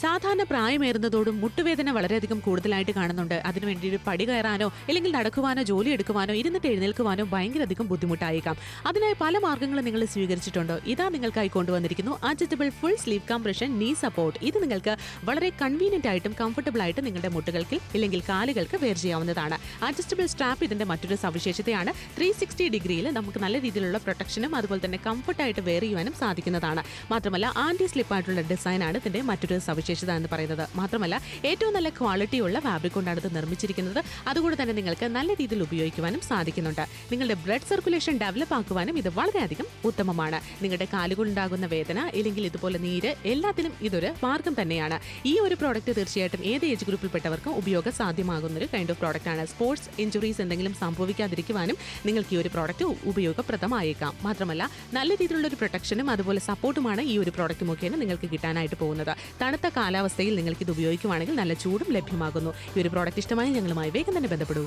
സാധാരണ പ്രായമേറുന്നതോടും മുട്ടുവേദന വളരെയധികം കൂടുതലായിട്ട് കാണുന്നുണ്ട്. അതിനുവേണ്ടി ഒരു പടി കയറാനോ അല്ലെങ്കിൽ നടക്കുവാനോ ജോലി എടുക്കുവാനോ ഇരുന്നിട്ട് എഴുന്നേൽക്കുവാനോ ഭയങ്കരധികം ബുദ്ധിമുട്ടായേക്കാം. അതിനായി പല മാർഗങ്ങളും നിങ്ങൾ സ്വീകരിച്ചിട്ടുണ്ടോ. ഇതാ നിങ്ങൾക്കായി കൊണ്ടുവന്നിരിക്കുന്നു. Adjustable full sleeve compression knee support. ഇത് നിങ്ങൾക്ക് വളരെ കൺവീനിയന്റ് ആയിട്ടും കംഫർട്ടബിൾ ആയിട്ട് നിങ്ങളുടെ മുട്ടുകൾക്ക് ഇല്ലെങ്കിൽ കാലുകൾക്ക് വെയർ ചെയ്യാവുന്നതാണ്. അഡ്ജസ്റ്റബിൾ സ്ട്രാപ്പ് ഇതിന്റെ മറ്റൊരു സവിശേഷതയാണ്. ത്രീ സിക്സ്റ്റി ഡിഗ്രിയിൽ നമുക്ക് നല്ല രീതിയിലുള്ള പ്രൊട്ടക്ഷനും അതുപോലെ തന്നെ കംഫർട്ടായിട്ട് വെയർ ചെയ്യുവാനും സാധിക്കുന്നതാണ്. മാത്രമല്ല ആന്റി സ്ലിപ്പ് ആയിട്ടുള്ള ഡിസൈനാണ് ഇതിന്റെ മറ്റൊരു സവിശേഷത. എന്ന് പറയുന്നത്. മാത്രമല്ല ഏറ്റവും നല്ല ക്വാളിറ്റിയുള്ള ഫാബ്രിക് കൊണ്ടാണ് ഇത് നിർമ്മിച്ചിരിക്കുന്നത്. അതുകൊണ്ട് തന്നെ നിങ്ങൾക്ക് നല്ല രീതിയിൽ ഉപയോഗിക്കുവാനും സാധിക്കുന്നുണ്ട്. നിങ്ങളുടെ ബ്ലഡ് സർക്കുലേഷൻ ഡെവലപ്പ് ആക്കുവാനും ഇത് വളരെയധികം ഉത്തമമാണ്. നിങ്ങളുടെ കാലുകൊണ്ടാകുന്ന വേദന ഇല്ലെങ്കിൽ ഇതുപോലെ നീര് എല്ലാത്തിനും ഇതൊരു മാർഗം തന്നെയാണ്. ഈ ഒരു പ്രോഡക്റ്റ് തീർച്ചയായിട്ടും ഏത് ഏജ് ഗ്രൂപ്പിൽപ്പെട്ടവർക്കും ഉപയോഗ സാധ്യമാകുന്ന ഒരു കൈൻഡ് ഓഫ് പ്രോഡക്റ്റ് ആണ്. സ്പോർട്സ് ഇഞ്ചുറീസ് എന്തെങ്കിലും സംഭവിക്കാതിരിക്കുവാനും നിങ്ങൾക്ക് ഈ ഒരു പ്രോഡക്റ്റ് ഉപയോഗപ്രദമായേക്കാം. മാത്രമല്ല നല്ല രീതിയിലുള്ള ഒരു പ്രൊട്ടക്ഷനും അതുപോലെ സപ്പോർട്ടുമാണ് ഈ ഒരു പ്രോഡക്റ്റ് മുഖേന നിങ്ങൾക്ക് കിട്ടാനായിട്ട് പോകുന്നത്. തണുത്ത കാലാവസ്ഥയിൽ നിങ്ങൾക്ക് ഇത് ഉപയോഗിക്കുവാണെങ്കിൽ നല്ല ചൂടും ലഭ്യമാകുന്നു. ഈ ഒരു പ്രോഡക്റ്റ് ഇഷ്ടമായി ഞങ്ങളുമായി വേഗം തന്നെ ബന്ധപ്പെടൂ.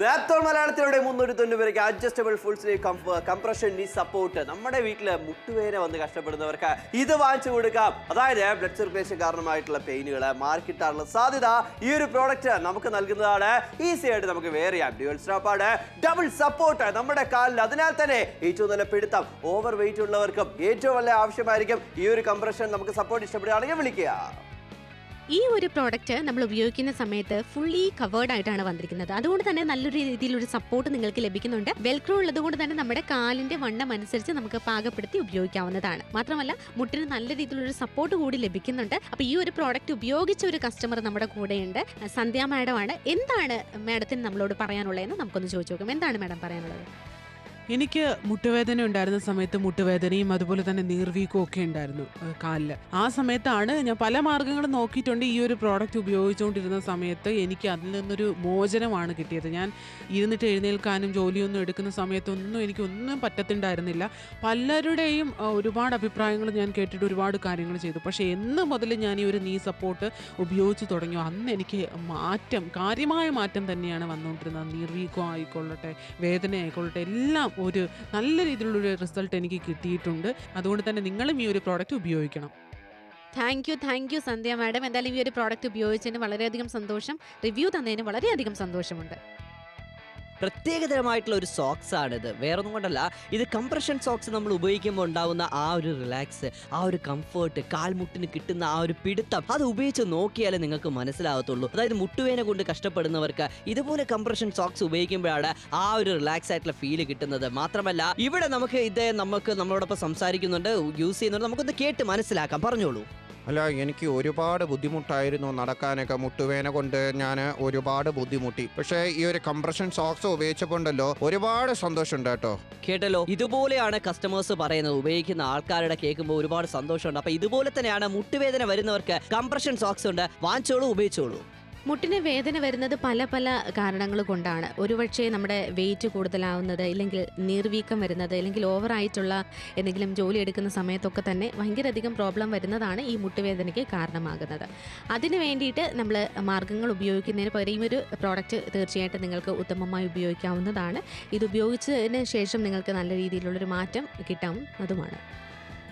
മാത്തോൾ മലയാളത്തിലൂടെ മുന്നൂറ്റി തൊണ്ണൂറ് adjustable full sleeve compression knee support നമ്മുടെ വീട്ടിൽ മുട്ടുവേന വന്ന് കഷ്ടപ്പെടുന്നവർക്ക് ഇത് വാങ്ങിച്ചു കൊടുക്കാം. അതായത് ബ്ലഡ് സർക്കുലേഷൻ കാരണമായിട്ടുള്ള പെയിനുകൾ മാർക്കിട്ടാനുള്ള സാധ്യത ഈ ഒരു പ്രോഡക്റ്റ് നമുക്ക് നൽകുന്നതാണ്. ഈസി ആയിട്ട് നമുക്ക് വേറെ ചെയ്യാം ഡ്യുവൽ സ്റ്റാപ്പാണ് ഡബിൾ സപ്പോർട്ട് നമ്മുടെ കാലിൽ അതിനാൽ തന്നെ ഏറ്റവും നല്ല പിടുത്തം. ഓവർ വെയിറ്റ് ഉള്ളവർക്കും ഏറ്റവും നല്ല ആവശ്യമായിരിക്കും. ഈ ഒരു കംപ്രഷൻ നമുക്ക് സപ്പോർട്ട് ഇഷ്ടപ്പെടുകയാണെങ്കിൽ വിളിക്കുക. ഈ ഒരു പ്രോഡക്റ്റ് നമ്മൾ ഉപയോഗിക്കുന്ന സമയത്ത് ഫുള്ളി കവേർഡ് ആയിട്ടാണ് വന്നിരിക്കുന്നത്. അതുകൊണ്ട് തന്നെ നല്ലൊരു രീതിയിലൊരു സപ്പോർട്ട് നിങ്ങൾക്ക് ലഭിക്കുന്നുണ്ട്. വെൽക്രോ ഉള്ളത് കൊണ്ട് തന്നെ നമ്മുടെ കാലിന്റെ വണ്ണം അനുസരിച്ച് നമുക്ക് പാകപ്പെടുത്തി ഉപയോഗിക്കാവുന്നതാണ്. മാത്രമല്ല മുട്ടിന് നല്ല രീതിയിലൊരു സപ്പോർട്ട് കൂടി ലഭിക്കുന്നുണ്ട്. അപ്പോൾ ഈ ഒരു പ്രോഡക്റ്റ് ഉപയോഗിച്ച ഒരു കസ്റ്റമർ നമ്മുടെ കൂടെയുണ്ട്. സന്ധ്യ മാഡം ആണ് എന്താണ് മാഡത്തിന് നമ്മളോട് പറയാനുള്ളതെന്ന് നമുക്കൊന്ന് ചോദിച്ചു നോക്കാം. എന്താണ് മാഡം പറയാനുള്ളത്? എനിക്ക് മുട്ടുവേദന ഉണ്ടായിരുന്ന സമയത്ത് മുട്ടുവേദനയും അതുപോലെ തന്നെ നീർവീക്കും ഒക്കെ ഉണ്ടായിരുന്നു കാലിൽ ആ സമയത്താണ് ഞാൻ പല മാർഗങ്ങളും നോക്കിയിട്ടുണ്ട് ഈ ഒരു പ്രോഡക്റ്റ് ഉപയോഗിച്ചുകൊണ്ടിരുന്ന സമയത്ത് എനിക്ക് അതിൽ നിന്നൊരു മോചനമാണ് കിട്ടിയത്. ഞാൻ ഇരുന്നിട്ട് എഴുന്നേൽക്കാനും ജോലിയൊന്നും എടുക്കുന്ന സമയത്തൊന്നും എനിക്കൊന്നും പറ്റത്തുണ്ടായിരുന്നില്ല. പലരുടെയും ഒരുപാട് അഭിപ്രായങ്ങൾ ഞാൻ കേട്ടിട്ട് ഒരുപാട് കാര്യങ്ങൾ ചെയ്തു. പക്ഷേ എന്ന് മുതൽ ഞാൻ ഈ ഒരു നീ സപ്പോർട്ട് ഉപയോഗിച്ച് തുടങ്ങിയോ അന്ന് എനിക്ക് മാറ്റം കാര്യമായ മാറ്റം തന്നെയാണ് വന്നുകൊണ്ടിരുന്നത്. നീർവീക്കം ആയിക്കൊള്ളട്ടെ വേദന ആയിക്കൊള്ളട്ടെ എല്ലാം ഒരു നല്ല രീതിയിലുള്ളൊരു റിസൾട്ട് എനിക്ക് കിട്ടിയിട്ടുണ്ട്. അതുകൊണ്ട് തന്നെ നിങ്ങളും ഈ ഒരു പ്രോഡക്റ്റ് ഉപയോഗിക്കണം. Thank you thank you Sandhya madam. എന്തായാലും ഈ ഒരു പ്രോഡക്റ്റ് ഉപയോഗിച്ചതിന് വളരെയധികം സന്തോഷം. റിവ്യൂ തന്നതിന് വളരെയധികം സന്തോഷമുണ്ട്. പ്രത്യേകതരമായിട്ടുള്ള ഒരു സോക്സ് ആണിത്. വേറൊന്നും കൊണ്ടല്ല ഇത് കംപ്രഷൻ സോക്സ് നമ്മൾ ഉപയോഗിക്കുമ്പോൾ ഉണ്ടാവുന്ന ആ ഒരു റിലാക്സ് ആ ഒരു കംഫേർട്ട് കാൽമുട്ടിന് കിട്ടുന്ന ആ ഒരു പിടുത്തം അത് ഉപയോഗിച്ച് നോക്കിയാലേ നിങ്ങൾക്ക് മനസ്സിലാവത്തുള്ളൂ. അതായത് മുട്ടുവേന കൊണ്ട് കഷ്ടപ്പെടുന്നവർക്ക് ഇതുപോലെ കംപ്രഷൻ സോക്സ് ഉപയോഗിക്കുമ്പോഴാണ് ആ ഒരു റിലാക്സ് ആയിട്ടുള്ള ഫീൽ കിട്ടുന്നത്. മാത്രമല്ല ഇവിടെ നമുക്ക് ഇത് നമുക്ക് നമ്മളോടൊപ്പം സംസാരിക്കുന്നുണ്ട് യൂസ് ചെയ്യുന്നുണ്ട്. നമുക്കൊന്ന് കേട്ട് മനസ്സിലാക്കാം. പറഞ്ഞോളൂ. അല്ല എനിക്ക് ഒരുപാട് ബുദ്ധിമുട്ടായിരുന്നു നടക്കാനൊക്കെ മുട്ടുവേന കൊണ്ട് ഞാൻ ഒരുപാട് ബുദ്ധിമുട്ടി. പക്ഷേ ഈ ഒരു കംപ്രഷൻ സോക്സ് ഉപയോഗിച്ചപ്പോണ്ടല്ലോ ഒരുപാട് സന്തോഷമുണ്ട് കേട്ടോ. കേട്ടല്ലോ? ഇതുപോലെയാണ് കസ്റ്റമേഴ്സ് പറയുന്നത്. ഉപയോഗിക്കുന്ന ആൾക്കാരുടെ കേൾക്കുമ്പോൾ ഒരുപാട് സന്തോഷമുണ്ട്. അപ്പൊ ഇതുപോലെ തന്നെയാണ് മുട്ടുവേദന വരുന്നവർക്ക് കംപ്രഷൻ സോക്സ് ഉണ്ട്. വാങ്ങിച്ചോളൂ ഉപയോഗിച്ചോളൂ. മുട്ടിന് വേദന വരുന്നത് പല പല കാരണങ്ങൾ കൊണ്ടാണ്. ഒരുപക്ഷെ നമ്മുടെ വെയിറ്റ് കൂടുതലാവുന്നത് ഇല്ലെങ്കിൽ നീർവീക്കം വരുന്നത് അല്ലെങ്കിൽ ഓവറായിട്ടുള്ള എന്തെങ്കിലും ജോലി എടുക്കുന്ന സമയത്തൊക്കെ തന്നെ ഭയങ്കരധികം പ്രോബ്ലം വരുന്നതാണ് ഈ മുട്ടുവേദനയ്ക്ക് കാരണമാകുന്നത്. അതിന് വേണ്ടിയിട്ട് നമ്മൾ മാർഗങ്ങൾ ഉപയോഗിക്കുന്നതിന് പകരം ഈ ഒരു പ്രോഡക്റ്റ് തീർച്ചയായിട്ടും നിങ്ങൾക്ക് ഉത്തമമായി ഉപയോഗിക്കാവുന്നതാണ്. ഇത് ഉപയോഗിച്ചതിന് ശേഷം നിങ്ങൾക്ക് നല്ല രീതിയിലുള്ളൊരു മാറ്റം കിട്ടാവുന്നതുമാണ്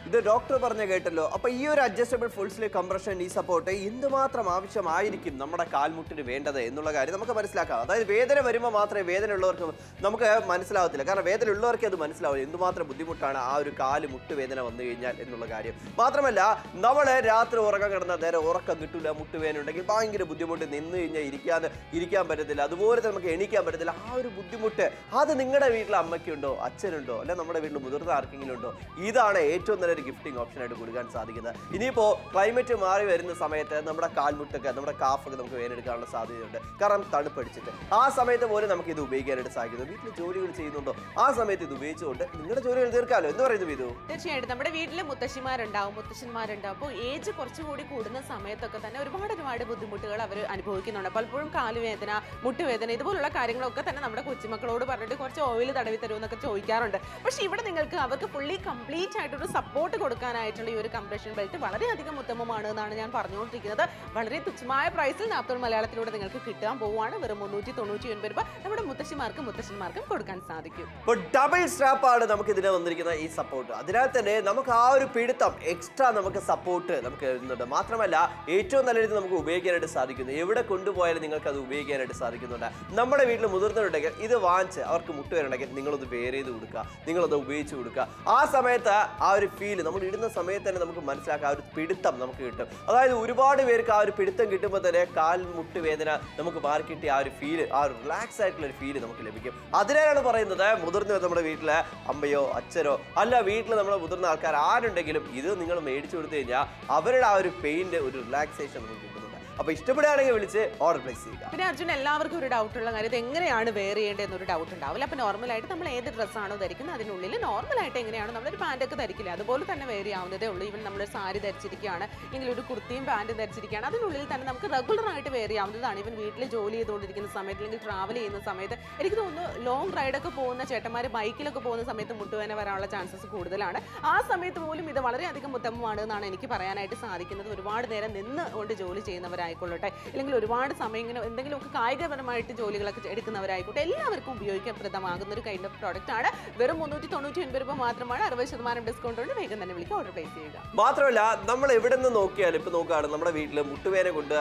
ഇത് ഡോക്ടർ പറഞ്ഞ കേട്ടല്ലോ. അപ്പൊ ഈ ഒരു അഡ്ജസ്റ്റബിൾ ഫുൾ സ്ലീവ് കംപ്രഷൻ ഈ സപ്പോർട്ട് എന്തുമാത്രം ആവശ്യമായിരിക്കും നമ്മുടെ കാൽമുട്ടിന് വേണ്ടത് എന്നുള്ള കാര്യം നമുക്ക് മനസ്സിലാക്കാം. അതായത് വേദന വരുമ്പോൾ മാത്രമേ വേദന ഉള്ളവർക്ക് നമുക്ക് മനസ്സിലാവത്തില്ല. കാരണം വേദന ഉള്ളവർക്ക് അത് മനസ്സിലാവില്ല എന്തുമാത്രം ബുദ്ധിമുട്ടാണ് ആ ഒരു കാൽ മുട്ട് വേദന വന്നു കഴിഞ്ഞാൽ എന്നുള്ള കാര്യം. മാത്രമല്ല നമ്മൾ രാത്രി ഉറക്കം കിടന്ന നേരെ ഉറക്കം കിട്ടില്ല മുട്ടുവേദന ഉണ്ടെങ്കിൽ ഭയങ്കര ബുദ്ധിമുട്ട് നിന്ന് കഴിഞ്ഞാൽ ഇരിക്കാൻ ഇരിക്കാൻ പറ്റത്തില്ല. അതുപോലെ നമുക്ക് എണീക്കാൻ പറ്റത്തില്ല. ആ ഒരു ബുദ്ധിമുട്ട് അത് നിങ്ങളുടെ വീട്ടിലെ അമ്മയ്ക്കുണ്ടോ അച്ഛനുണ്ടോ അല്ലെ നമ്മുടെ വീട്ടിൽ മുതിർന്ന ആർക്കെങ്കിലും ഉണ്ടോ? ഇതാണ് ഏറ്റവും നല്ലൊരു ഗിഫ്റ്റിംഗ് ഓപ്ഷൻ ആയിട്ട് കൊടുക്കാൻ സാധിക്കുന്നത്. ഇനിയിപ്പോൾ ക്ലൈമറ്റ് മാറി വരുന്ന സമയത്ത് നമ്മുടെ കാൽമുട്ടൊക്കെ നമ്മുടെ കാഫൊക്കെ നമുക്ക് വേനെടുക്കാനുള്ള സാധ്യതയുണ്ട്. കാരണം തണുപ്പടിച്ചിട്ട്. ആ സമയത്ത് പോലും നമുക്ക് ഇത് ഉപയോഗിക്കാനായിട്ട് സാധിക്കുന്നു. വീട്ടിൽ ജോലികൾ ചെയ്യുന്നുണ്ടോ? ആ സമയത്ത് ഇത് ഉപയോഗിച്ചുകൊണ്ട് നിങ്ങളുടെ ജോലികൾ തീർക്കാമല്ലോ എന്ന് പറയുന്നു വിധു. തീർച്ചയായിട്ടും. നമ്മുടെ വീട്ടിൽ മുത്തശ്ശിമാരുണ്ടാവും മുത്തശ്ശന്മാരുണ്ടാവും. അപ്പോൾ ഏജ് കുറച്ചുകൂടി കൂടുന്ന സമയത്തൊക്കെ തന്നെ ഒരുപാട് ഒരുപാട് ബുദ്ധിമുട്ടുകൾ അവർ അനുഭവിക്കുന്നുണ്ട്. പലപ്പോഴും കാലുവേദന മുട്ടുവേദന ഇതുപോലുള്ള കാര്യങ്ങളൊക്കെ തന്നെ നമ്മുടെ കൊച്ചുമക്കളോട് പറഞ്ഞിട്ട് കുറച്ച് ഓയിൽ തടവി തരുമെന്നൊക്കെ ചോദിക്കാറുണ്ട്. പക്ഷേ ഇവിടെ നിങ്ങൾക്ക് അവർക്ക് ഫുള്ളി കംപ്ലീറ്റ് ആയിട്ടൊരു സപ്പോർട്ട് സപ്പോർട്ട് കൊടുക്കാനായിട്ടുള്ള ഈ ഒരു കംപ്രഷൻ ബെൽറ്റ് വളരെയധികം ഉത്തമമാണ് എന്നാണ് ഞാൻ പറഞ്ഞുകൊണ്ടിരിക്കുന്നത്. വളരെ തുച്ഛമായ പ്രൈസിൽ നാപ്തോൾ മലയാളത്തിലൂടെ നിങ്ങൾക്ക് കിട്ടാൻ പോവുകയാണ്. വെറും മുന്നൂറ്റി തൊണ്ണൂറ്റി ഒൻപത് രൂപ നമ്മുടെ മുത്തശ്ശിമാർക്കും മുത്തശ്ശന്മാർക്കും കൊടുക്കാൻ സാധിക്കും. ഇപ്പോൾ ഡബിൾ സ്ട്രാപ്പാണ് നമുക്ക് ഇതിനെ വന്നിരിക്കുന്ന ഈ സപ്പോർട്ട് അതിനാൽ തന്നെ നമുക്ക് ആ ഒരു പിടുത്തം എക്സ്ട്രാ നമുക്ക് സപ്പോർട്ട് നമുക്ക് എഴുതുന്നുണ്ട് മാത്രമല്ല ഏറ്റവും നല്ല രീതിയിൽ നമുക്ക് ഉപയോഗിക്കാനായിട്ട് സാധിക്കുന്നു. എവിടെ കൊണ്ടുപോയാലും നിങ്ങൾക്ക് അത് ഉപയോഗിക്കാനായിട്ട് സാധിക്കുന്നുണ്ട്. നമ്മുടെ വീട്ടിൽ മുതിർന്നവരുണ്ടെങ്കിൽ ഇത് വാങ്ങിച്ച് അവർക്ക് മുട്ടുവരുണ്ടെങ്കിൽ നിങ്ങളത് വേറെ ചെയ്ത് കൊടുക്കുക. നിങ്ങളത് ഉപയോഗിച്ച് കൊടുക്കുക. ആ സമയത്ത് ആ ഒരു ഫീൽ നമ്മൾ ഇടുന്ന സമയത്ത് തന്നെ നമുക്ക് മനസ്സിലാക്കാം ആ ഒരു പിടുത്തം നമുക്ക് കിട്ടും. അതായത് ഒരുപാട് പേർക്ക് ആ ഒരു പിടുത്തം കിട്ടുമ്പോൾ തന്നെ കാൽ മുട്ട് വേദന നമുക്ക് മാറി കിട്ടിയ ആ ഒരു ഫീൽ ആ ഒരു റിലാക്സ് ആയിട്ടുള്ള ഒരു ഫീൽ നമുക്ക് ലഭിക്കും. അതിനാണ് പറയുന്നത് മുതിർന്ന നമ്മുടെ വീട്ടിലെ അമ്മയോ അച്ഛനോ അല്ല വീട്ടിൽ നമ്മുടെ മുതിർന്ന ആൾക്കാർ ആരുണ്ടെങ്കിലും ഇത് നിങ്ങൾ മേടിച്ചു കൊടുത്തു കഴിഞ്ഞാൽ അവരുടെ ആ ഒരു പെയിന്റെ ഒരു റിലാക്സേഷൻ നമുക്ക് കിട്ടുന്നുണ്ട്. അപ്പൊ ഇഷ്ടപ്പെടുകയാണെങ്കിൽ വിളിച്ച് ഓർഡർ പ്ലേസ് ചെയ്യുക. പിന്നെ അർജുൻ എല്ലാവർക്കും ഒരു ഡൗട്ട് ഉള്ള കാര്യം ഇത് എങ്ങനെയാണ് വെയർ ചെയ്യേണ്ടതെന്നൊരു ഡൗട്ട് ഉണ്ടാവില്ല. അപ്പോൾ നോർമലായിട്ട് നമ്മൾ ഏത് ഡ്രസ്സാണോ ധരിക്കുന്നത് അതിനുള്ളിൽ നോർമലായിട്ട് എങ്ങനെയാണ് നമ്മളൊരു പാന്റൊക്കെ ധരിക്കില്ല? അതുപോലെ തന്നെ വെയർ ചെയ്യാവുന്നതേ ഉള്ളൂ. ഇവൻ നമ്മൾ സാരി ധരിച്ചിരിക്കുകയാണ് അല്ലെങ്കിൽ ഒരു കുർത്തിയും പാന്റും ധരിച്ചിരിക്കുകയാണ് അതിനുള്ളിൽ തന്നെ നമുക്ക് റെഗുലർ ആയിട്ട് വെയർ ചെയ്യാവുന്നതാണ്. ഇവൻ വീട്ടിൽ ജോലി ചെയ്തുകൊണ്ടിരിക്കുന്ന സമയത്ത് അല്ലെങ്കിൽ ട്രാവൽ ചെയ്യുന്ന സമയത്ത് എനിക്ക് തോന്നുന്നു ലോങ് റൈഡൊക്കെ പോകുന്ന ചേട്ടന്മാർ ബൈക്കിലൊക്കെ പോകുന്ന സമയത്ത് മുട്ടുവേന വരാനുള്ള ചാൻസസ് കൂടുതലാണ്. ആ സമയത്ത് പോലും ഇത് വളരെയധികം ഉത്തമമാണ് എന്നാണ് എനിക്ക് പറയാനായിട്ട് സാധിക്കുന്നത്. ഒരുപാട് നേരം നിന്ന് കൊണ്ട് ജോലി ചെയ്യുന്നവരായിക്കൊള്ളട്ടെ അല്ലെങ്കിൽ ഒരുപാട് സമയം ഇങ്ങനെ എന്തെങ്കിലുമൊക്കെ കായികപരമായിട്ട് ജോലികളൊക്കെ എടുക്കുന്നവരായിക്കോട്ടെ എല്ലാവർക്കും ഉപയോഗിക്കപ്രദമാകുന്ന ഒരു കൈൻഡ് ഓഫ് പ്രോഡക്റ്റ് ആണ്. വെറും മുന്നൂറ്റി തൊണ്ണൂറ്റി ഒൻപത് രൂപ മാത്രമാണ് അറുപത് ശതമാനം ഡിസ്കൗണ്ട് ഉണ്ട് വേഗം തന്നെ വിളിക്കുക ഓർഡർ പ്ലേസ് ചെയ്യുക. മാത്രമല്ല നമ്മൾ എവിടെ നിന്ന് നോക്കിയാലും ഇപ്പൊ നോക്കുകയാണ് നമ്മുടെ വീട്ടിൽ മുട്ടുവേനെ കൊണ്ട്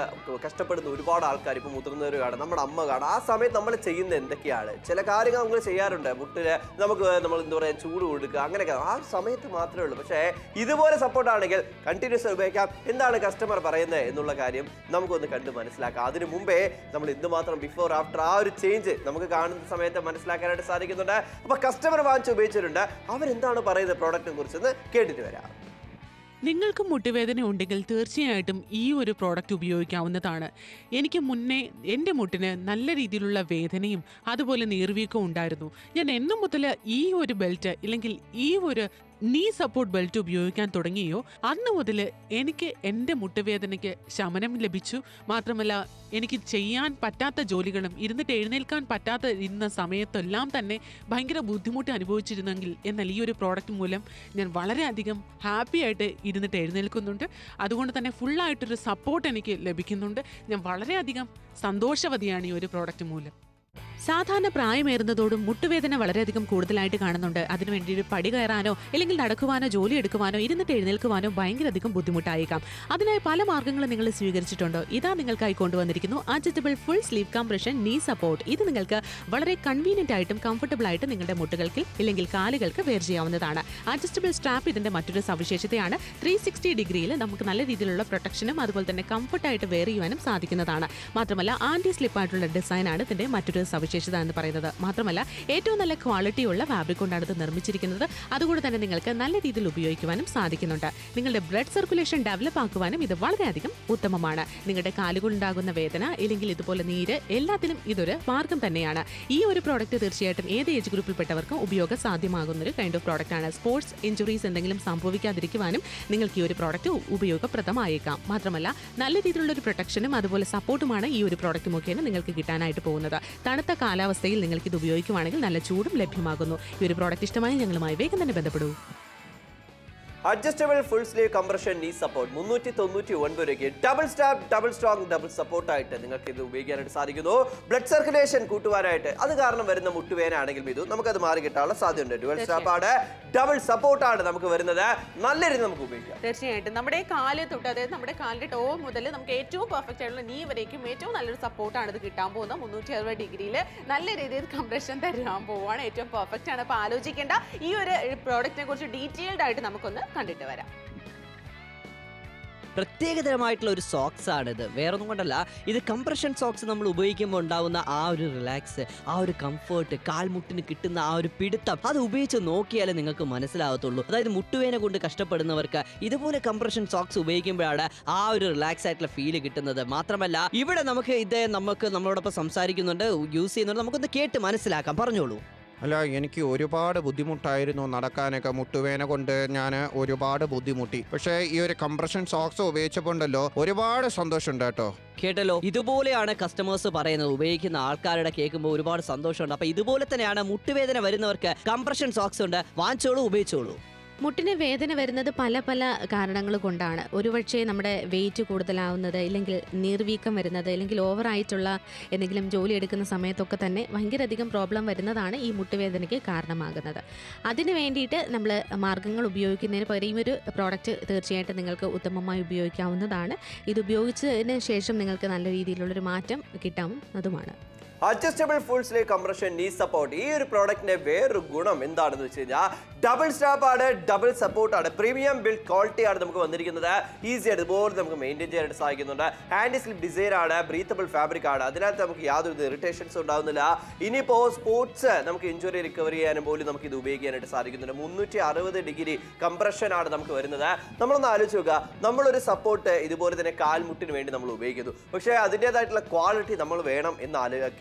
കഷ്ടപ്പെടുന്ന ഒരുപാട് ആൾക്കാർ ഇപ്പൊ മുതിർന്നവരാണ് നമ്മുടെ അമ്മ കാണാം. ആ സമയത്ത് നമ്മൾ ചെയ്യുന്ന എന്തൊക്കെയാണ്? ചില കാര്യങ്ങൾ നമ്മൾ ചെയ്യാറുണ്ട്. മുട്ടിന് നമുക്ക് നമ്മൾ എന്താ പറയുക ചൂട് കൊടുക്കുക അങ്ങനെയൊക്കെ. ആ സമയത്ത് മാത്രമേ ഉള്ളൂ. പക്ഷേ ഇതുപോലെ സപ്പോർട്ടാണെങ്കിൽ കണ്ടിന്യൂസ് ഉപയോഗിക്കാം. എന്താണ് കസ്റ്റമർ പറയുന്നത് എന്നുള്ള കാര്യം നമുക്കൊന്ന് കണ്ട് മനസ്സിലാക്കാം. അതിനു മുമ്പേ നമ്മൾ എന്തുമാത്രം ബിഫോർ ആഫ്റ്റർ ആ ഒരു ചേഞ്ച് നമുക്ക് കാണുന്ന സമയത്ത് മനസ്സിലാക്കാനായിട്ട് സാധിക്കുന്നുണ്ട്. അപ്പൊ കസ്റ്റമർ വാങ്ങിച്ച് ഉപയോഗിച്ചിട്ടുണ്ട്. അവരെന്താണ് പറയുന്നത് പ്രോഡക്റ്റിനെ കുറിച്ചെന്ന് കേട്ടിട്ട് വരാം. നിങ്ങൾക്ക് മുട്ടുവേദന ഉണ്ടെങ്കിൽ തീർച്ചയായിട്ടും ഈ ഒരു പ്രോഡക്റ്റ് ഉപയോഗിക്കാവുന്നതാണ്. എനിക്ക് മുന്നേ എന്റെ മുട്ടിന് നല്ല രീതിയിലുള്ള വേദനയും അതുപോലെ നീർവീക്കവും ഉണ്ടായിരുന്നു. ഞാൻ എന്നും മുതൽ ഈ ഒരു ബെൽറ്റ് ഇല്ലെങ്കിൽ ഈ ഒരു നീ സപ്പോർട്ട് ബെൽറ്റ് ഉപയോഗിക്കാൻ തുടങ്ങിയോ? അന്ന് മുതൽ എനിക്ക് എന്റെ മുട്ടുവേദനയ്ക്ക് ശമനം ലഭിച്ചു. മാത്രമല്ല എനിക്ക് ചെയ്യാൻ പറ്റാത്ത ജോലികളും ഇരുന്നിട്ട് എഴുന്നേൽക്കാൻ പറ്റാത്ത ഇരുന്ന സമയത്തെല്ലാം തന്നെ ഭയങ്കര ബുദ്ധിമുട്ട് അനുഭവിച്ചിരുന്നെങ്കിൽ എന്നാൽ ഈ ഒരു പ്രോഡക്റ്റ് മൂലം ഞാൻ വളരെയധികം ഹാപ്പി ആയിട്ട് ഇരുന്നിട്ട് എഴുന്നേൽക്കുന്നുണ്ട്. അതുകൊണ്ട് തന്നെ ഫുള്ളായിട്ടൊരു സപ്പോർട്ട് എനിക്ക് ലഭിക്കുന്നുണ്ട്. ഞാൻ വളരെയധികം സന്തോഷവതിയാണ് ഈ ഒരു പ്രോഡക്റ്റ് മൂലം. സാധാരണ പ്രായമേറുന്നതോടും മുട്ടുവേദന വളരെയധികം കൂടുതലായിട്ട് കാണുന്നുണ്ട്. അതിനുവേണ്ടി ഒരു പടി കയറാനോ അല്ലെങ്കിൽ നടക്കുവാനോ ജോലി എടുക്കുവാനോ ഇരുന്നിട്ട് എഴുന്നേൽക്കുവാനോ ഭയങ്കരധികം ബുദ്ധിമുട്ടായേക്കാം. അതിനായി പല മാർഗങ്ങളും നിങ്ങൾ സ്വീകരിച്ചിട്ടുണ്ടോ. ഇതാ നിങ്ങൾക്കായി കൊണ്ടുവന്നിരിക്കുന്നു adjustable full sleeve compression knee support. ഇത് നിങ്ങൾക്ക് വളരെ കൺവീനിയന്റ് ആയിട്ടും കംഫർട്ടബിൾ ആയിട്ട് നിങ്ങളുടെ മുട്ടുകൾക്ക് ഇല്ലെങ്കിൽ കാലുകൾക്ക് വെയർ ചെയ്യാവുന്നതാണ്. അഡ്ജസ്റ്റബിൾ സ്ട്രാപ്പ് ഇതിന്റെ മറ്റൊരു സവിശേഷതയാണ്. ത്രീ സിക്സ്റ്റി ഡിഗ്രിയിൽ നമുക്ക് നല്ല രീതിയിലുള്ള പ്രൊട്ടക്ഷനും അതുപോലെ തന്നെ കംഫർട്ടായിട്ട് വെയർ ചെയ്യുവാനും സാധിക്കുന്നതാണ്. മാത്രമല്ല ആന്റി സ്ലിപ്പായിട്ടുള്ള ഡിസൈനാണ് ഇതിന്റെ മറ്റൊരു സവിശേഷത. എന്ന് പറയുന്നത് മാത്രമല്ല ഏറ്റവും നല്ല ക്വാളിറ്റിയുള്ള ഫാബ്രിക് കൊണ്ടാണ് ഇത് നിർമ്മിച്ചിരിക്കുന്നത്. അതുകൊണ്ട് തന്നെ നിങ്ങൾക്ക് നല്ല രീതിയിൽ ഉപയോഗിക്കുവാനും സാധിക്കുന്നുണ്ട്. നിങ്ങളുടെ ബ്ലഡ് സർക്കുലേഷൻ ഡെവലപ്പ് ആക്കുവാനും ഇത് വളരെയധികം ഉത്തമമാണ്. നിങ്ങളുടെ കാലുകൊണ്ടാകുന്ന വേദന ഇല്ലെങ്കിൽ ഇതുപോലെ നീര് എല്ലാത്തിനും ഇതൊരു മാർഗം തന്നെയാണ്. ഈ ഒരു പ്രോഡക്റ്റ് തീർച്ചയായിട്ടും ഏത് ഏജ് ഗ്രൂപ്പിൽപ്പെട്ടവർക്കും ഉപയോഗ സാധ്യമാകുന്ന ഒരു കൈൻഡ് ഓഫ് പ്രോഡക്റ്റ് ആണ്. സ്പോർട്സ് ഇഞ്ചുറീസ് എന്തെങ്കിലും സംഭവിക്കാതിരിക്കുവാനും നിങ്ങൾക്ക് ഈ ഒരു പ്രോഡക്റ്റ് ഉപയോഗപ്രദമായേക്കാം. മാത്രമല്ല നല്ല രീതിയിലുള്ള ഒരു പ്രൊട്ടക്ഷനും അതുപോലെ സപ്പോർട്ടുമാണ് ഈ ഒരു പ്രോഡക്റ്റ് മുഖേന നിങ്ങൾക്ക് കിട്ടാനായിട്ട് പോകുന്നത്. തണുത്ത കാലാവസ്ഥയിൽ നിങ്ങൾക്ക് ഇത് ഉപയോഗിക്കുവാണെങ്കിൽ നല്ല ചൂടും ലഭ്യമാകുന്നു. ഈ ഒരു പ്രോഡക്റ്റ് ഇഷ്ടമായി ഞങ്ങളുമായി വേഗം തന്നെ ബന്ധപ്പെടൂ. Adjustable full sleeve compression knee support മുന്നൂറ്റി തൊണ്ണൂറ്റി ഒൻപത് രൂപയ്ക്ക്. Double strap double strong double സപ്പോർട്ടായിട്ട് നിങ്ങൾക്ക് ഇത് ഉപയോഗിക്കാനായിട്ട് സാധിക്കുന്നു. ബ്ലഡ് സർക്കുലേഷൻ കൂട്ടുവാനായിട്ട്. അത് കാരണം വരുന്ന മുട്ടുവേന ആണെങ്കിലും ഇത് നമുക്കത് മാറി കിട്ടാനുള്ള സാധ്യതയുണ്ട്. ഡുവൽ സ്റ്റാപ്പാണ് ഡബിൾ സപ്പോർട്ടാണ് നമുക്ക് വരുന്നത്. നല്ല രീതി നമുക്ക് ഉപയോഗിക്കാം. തീർച്ചയായിട്ടും. നമ്മുടെ കാൽ തൊട്ട് അതായത് നമ്മുടെ കാലിന്റെ ടോ മുതൽ നമുക്ക് ഏറ്റവും പെർഫെക്റ്റ് ആയിട്ടുള്ള നീ വരേക്കും ഏറ്റവും നല്ലൊരു സപ്പോർട്ടാണ് ഇത് കിട്ടാൻ പോകുന്നത്. മുന്നൂറ്റി അറുപത് ഡിഗ്രിയിൽ നല്ല രീതിയിൽ കംപ്രഷൻ തരാൻ പോവാണ് ഏറ്റവും പെർഫെക്റ്റ് ആണ്. അപ്പോൾ ആലോചിക്കേണ്ട ഈ ഒരു പ്രോഡക്റ്റിനെ കുറിച്ച് ഡീറ്റെയിൽഡ് ആയിട്ട് നമുക്കൊന്ന് കണ്ടിട്ട് വരാം. പ്രത്യേകതരമായിട്ടുള്ള ഒരു സോക്സ് ആണിത്. വേറൊന്നും കൊണ്ടല്ല ഇത് കംപ്രഷൻ സോക്സ് നമ്മൾ ഉപയോഗിക്കുമ്പോൾ ഉണ്ടാവുന്ന ആ ഒരു റിലാക്സ് ആ ഒരു കംഫേർട്ട് കാൽമുട്ടിന് കിട്ടുന്ന ആ ഒരു പിടുത്തം അത് ഉപയോഗിച്ച് നോക്കിയാലേ നിങ്ങൾക്ക് മനസ്സിലാവത്തുള്ളൂ. അതായത് മുട്ടുവേന കൊണ്ട് കഷ്ടപ്പെടുന്നവർക്ക് ഇതുപോലെ കംപ്രഷൻ സോക്സ് ഉപയോഗിക്കുമ്പോഴാണ് ആ ഒരു റിലാക്സ് ആയിട്ടുള്ള ഫീൽ കിട്ടുന്നത്. മാത്രമല്ല ഇവിടെ നമുക്ക് ഇത് നമുക്ക് നമ്മളോടൊപ്പം സംസാരിക്കുന്നുണ്ട് യൂസ് ചെയ്യുന്നുണ്ട്. നമുക്കൊന്ന് കേട്ട് മനസ്സിലാക്കാം. പറഞ്ഞോളൂ. അല്ല എനിക്ക് ഒരുപാട് ബുദ്ധിമുട്ടായിരുന്നു നടക്കാനൊക്കെ മുട്ടുവേന കൊണ്ട് ഞാൻ ഒരുപാട് ബുദ്ധിമുട്ടി. പക്ഷേ ഈ ഒരു കംപ്രഷൻ സോക്സ് ഉപയോഗിച്ചപ്പോണ്ടല്ലോ ഒരുപാട് സന്തോഷമുണ്ട് കേട്ടോ. കേട്ടല്ലോ? ഇതുപോലെയാണ് കസ്റ്റമേഴ്സ് പറയുന്നത്. ഉപയോഗിക്കുന്ന ആൾക്കാരുടെ കേൾക്കുമ്പോൾ ഒരുപാട് സന്തോഷമുണ്ട്. അപ്പൊ ഇതുപോലെ തന്നെയാണ് മുട്ടുവേദന വരുന്നവർക്ക് കംപ്രഷൻ സോക്സ് ഉണ്ട്. വാങ്ങിച്ചോളൂ ഉപയോഗിച്ചോളൂ. മുട്ടിന് വേദന വരുന്നത് പല പല കാരണങ്ങൾ കൊണ്ടാണ്. ഒരുപക്ഷെ നമ്മുടെ വെയിറ്റ് കൂടുതലാവുന്നത് ഇല്ലെങ്കിൽ നീർവീക്കം വരുന്നത് അല്ലെങ്കിൽ ഓവറായിട്ടുള്ള എന്തെങ്കിലും ജോലി എടുക്കുന്ന സമയത്തൊക്കെ തന്നെ ഭയങ്കരധികം പ്രോബ്ലം വരുന്നതാണ് ഈ മുട്ടുവേദനയ്ക്ക് കാരണമാകുന്നത്. അതിന് വേണ്ടിയിട്ട് നമ്മൾ മാർഗങ്ങൾ ഉപയോഗിക്കുന്നതിന് പകരം ഈ ഒരു പ്രോഡക്റ്റ് തീർച്ചയായിട്ടും നിങ്ങൾക്ക് ഉത്തമമായി ഉപയോഗിക്കാവുന്നതാണ്. ഇത് ഉപയോഗിച്ചതിന് ശേഷം നിങ്ങൾക്ക് നല്ല രീതിയിലുള്ളൊരു മാറ്റം കിട്ടാവുന്നതുമാണ് adjustable full sleeve compression knee support ഈ ഒരു പ്രോഡക്റ്റിന്റെ വേറൊരു ഗുണം എന്താണെന്ന് വെച്ച് കഴിഞ്ഞാൽ ഡബിൾ സ്റ്റാപ്പ് ആണ് ഡബിൾ സപ്പോർട്ട് ആണ്. പ്രീമിയം ബിൽഡ് ക്വാളിറ്റി ആണ് നമുക്ക് വന്നിരിക്കുന്നത്. ഈസി ആയിട്ട് ഇതുപോലെ നമുക്ക് മെയിന്റെയിൻ ചെയ്യാനായിട്ട് സാധിക്കുന്നുണ്ട്. ഹാൻഡ് സ്ലിപ്പ് ഡിസൈൻ ആണ് ബ്രീത്തബിൾ ഫാബ്രിക് ആണ്. അതിനകത്ത് നമുക്ക് യാതൊരു ഇറിറ്റേഷൻസ് ഉണ്ടാകുന്നില്ല ഇനിയിപ്പോൾ സ്പോർട്സ് നമുക്ക് ഇഞ്ചുറി റിക്കവർ ചെയ്യാനും പോലും നമുക്ക് ഇത് ഉപയോഗിക്കാനായിട്ട് സാധിക്കുന്നുണ്ട്. മുന്നൂറ്റി അറുപത് ഡിഗ്രി കംപ്രഷൻ ആണ് നമുക്ക് വരുന്നത്. നമ്മളൊന്ന് ആലോചിച്ച് നോക്കുക. നമ്മളൊരു സപ്പോർട്ട് ഇതുപോലെ തന്നെ കാൽമുട്ടിന് വേണ്ടി നമ്മൾ ഉപയോഗിക്കുന്നു. പക്ഷേ അതിന്റെതായിട്ടുള്ള ക്വാളിറ്റി നമ്മൾ വേണം എന്ന്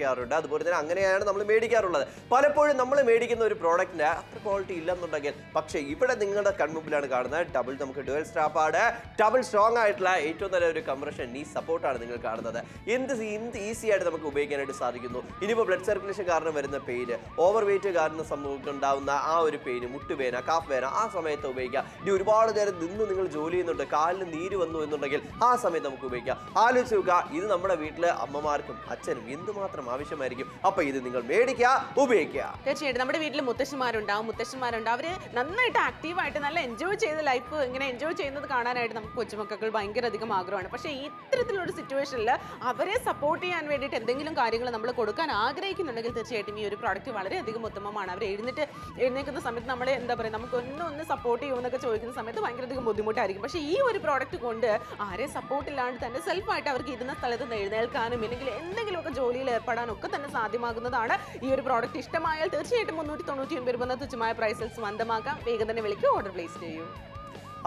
ആലോചിക്കാറുണ്ട് അതുപോലെ തന്നെ അങ്ങനെയാണ് നമ്മൾ മേടിക്കാറുള്ളത്. പലപ്പോഴും നമ്മൾ മേടിക്കുന്ന ഒരു പ്രോഡക്റ്റിന് അത്ര ക്വാളിറ്റി ഇല്ലെന്നുണ്ടെങ്കിൽ പക്ഷേ ഇവിടെ നിങ്ങളുടെ കൺമുമ്പിലാണ് കാണുന്നത് ഡബിൾ നമുക്ക് ഡുവൽ സ്റ്റാപ്പാണ് ഡബിൾ സ്ട്രോങ് ആയിട്ടുള്ള ഏറ്റവും നല്ല ഒരു കംപ്രഷൻ നീ സപ്പോർട്ടാണ് നിങ്ങൾ കാണുന്നത്. എന്ത് എന്ത് ഈസി ആയിട്ട് നമുക്ക് ഉപയോഗിക്കാനായിട്ട് സാധിക്കുന്നു? ഇനിയിപ്പോൾ ബ്ലഡ് സർക്കുലേഷൻ കാരണം വരുന്ന പെയിന് ഓവർ വെയിറ്റ് കാരണം സംഭവിക്കുന്നുണ്ടാവുന്ന ആ ഒരു പെയിന് മുട്ടുവേന കാഫ് വേന ആ സമയത്ത് ഉപയോഗിക്കാം. ഇനി ഒരുപാട് നേരം നിന്ന് നിങ്ങൾ ജോലി ചെയ്യുന്നുണ്ട് കാലിന് നീര് വന്നു എന്നുണ്ടെങ്കിൽ ആ സമയത്ത് നമുക്ക് ഉപയോഗിക്കാം. ആലോചിച്ച് നോക്കുക ഇത് നമ്മുടെ വീട്ടിലെ അമ്മമാർക്കും അച്ഛനും എന്തുമാത്രം ആവശ്യമായിരിക്കും. അപ്പൊ ഇത് നിങ്ങൾ മേടിക്കുക ഉപയോഗിക്കുക. തീർച്ചയായിട്ടും. നമ്മുടെ വീട്ടിൽ മുത്തശ്ശിമാരുണ്ടാവും. മുത്തശ്ശന്മാരുണ്ടാവും അവർ നന്നായിട്ട് ആക്റ്റീവായിട്ട് നല്ല എൻജോയ് ചെയ്ത ലൈഫ് ഇങ്ങനെ എൻജോയ് ചെയ്യുന്നത് കാണാനായിട്ട് നമുക്ക് കൊച്ചുമക്കൾ ഭയങ്കര അധികം ആഗ്രഹമാണ്. പക്ഷേ ഇത്തരത്തിലുള്ള സിറ്റുവേഷനിൽ അവരെ സപ്പോർട്ട് ചെയ്യാൻ വേണ്ടിയിട്ട് എന്തെങ്കിലും കാര്യങ്ങൾ നമ്മൾ കൊടുക്കാൻ ആഗ്രഹിക്കുന്നുണ്ടെങ്കിൽ തീർച്ചയായിട്ടും ഈ ഒരു പ്രോഡക്റ്റ് വളരെയധികം ഉത്തമമാണ്. അവർ എഴുന്നിട്ട് എഴുന്നേൽക്കുന്ന സമയത്ത് നമ്മളെ എന്താ പറയുക നമുക്ക് ഒന്ന് ഒന്ന് സപ്പോർട്ട് ചെയ്യുമെന്നൊക്കെ ചോദിക്കുന്ന സമയത്ത് ഭയങ്കരധികം ബുദ്ധിമുട്ടായിരിക്കും. പക്ഷേ ഈ ഒരു പ്രോഡക്റ്റ് കൊണ്ട് ആരെ സപ്പോർട്ട് ഇല്ലാണ്ട് തന്നെ സെൽഫായിട്ട് അവർക്ക് ഇരുന്ന സ്ഥലത്ത് നിന്ന് എഴുന്നേൽക്കാനും ഇല്ലെങ്കിൽ എന്തെങ്കിലുമൊക്കെ ജോലിയിൽ ഏർപ്പെടാനും ഒക്കെ തന്നെ സാധ്യമാകുന്നതാണ്. ഈ ഒരു പ്രോഡക്റ്റ് ഇഷ്ടമായാൽ തീർച്ചയായിട്ടും മുന്നൂറ്റി തൊണ്ണൂറ്റി ഒൻപത് രൂപ തുച്ഛമായ പ്രൈസിൽ സ്വന്തമാക്കാം. വേഗം തന്നെ വിളിക്കും. ഓർഡർ പ്ലേസ് ചെയ്യൂ.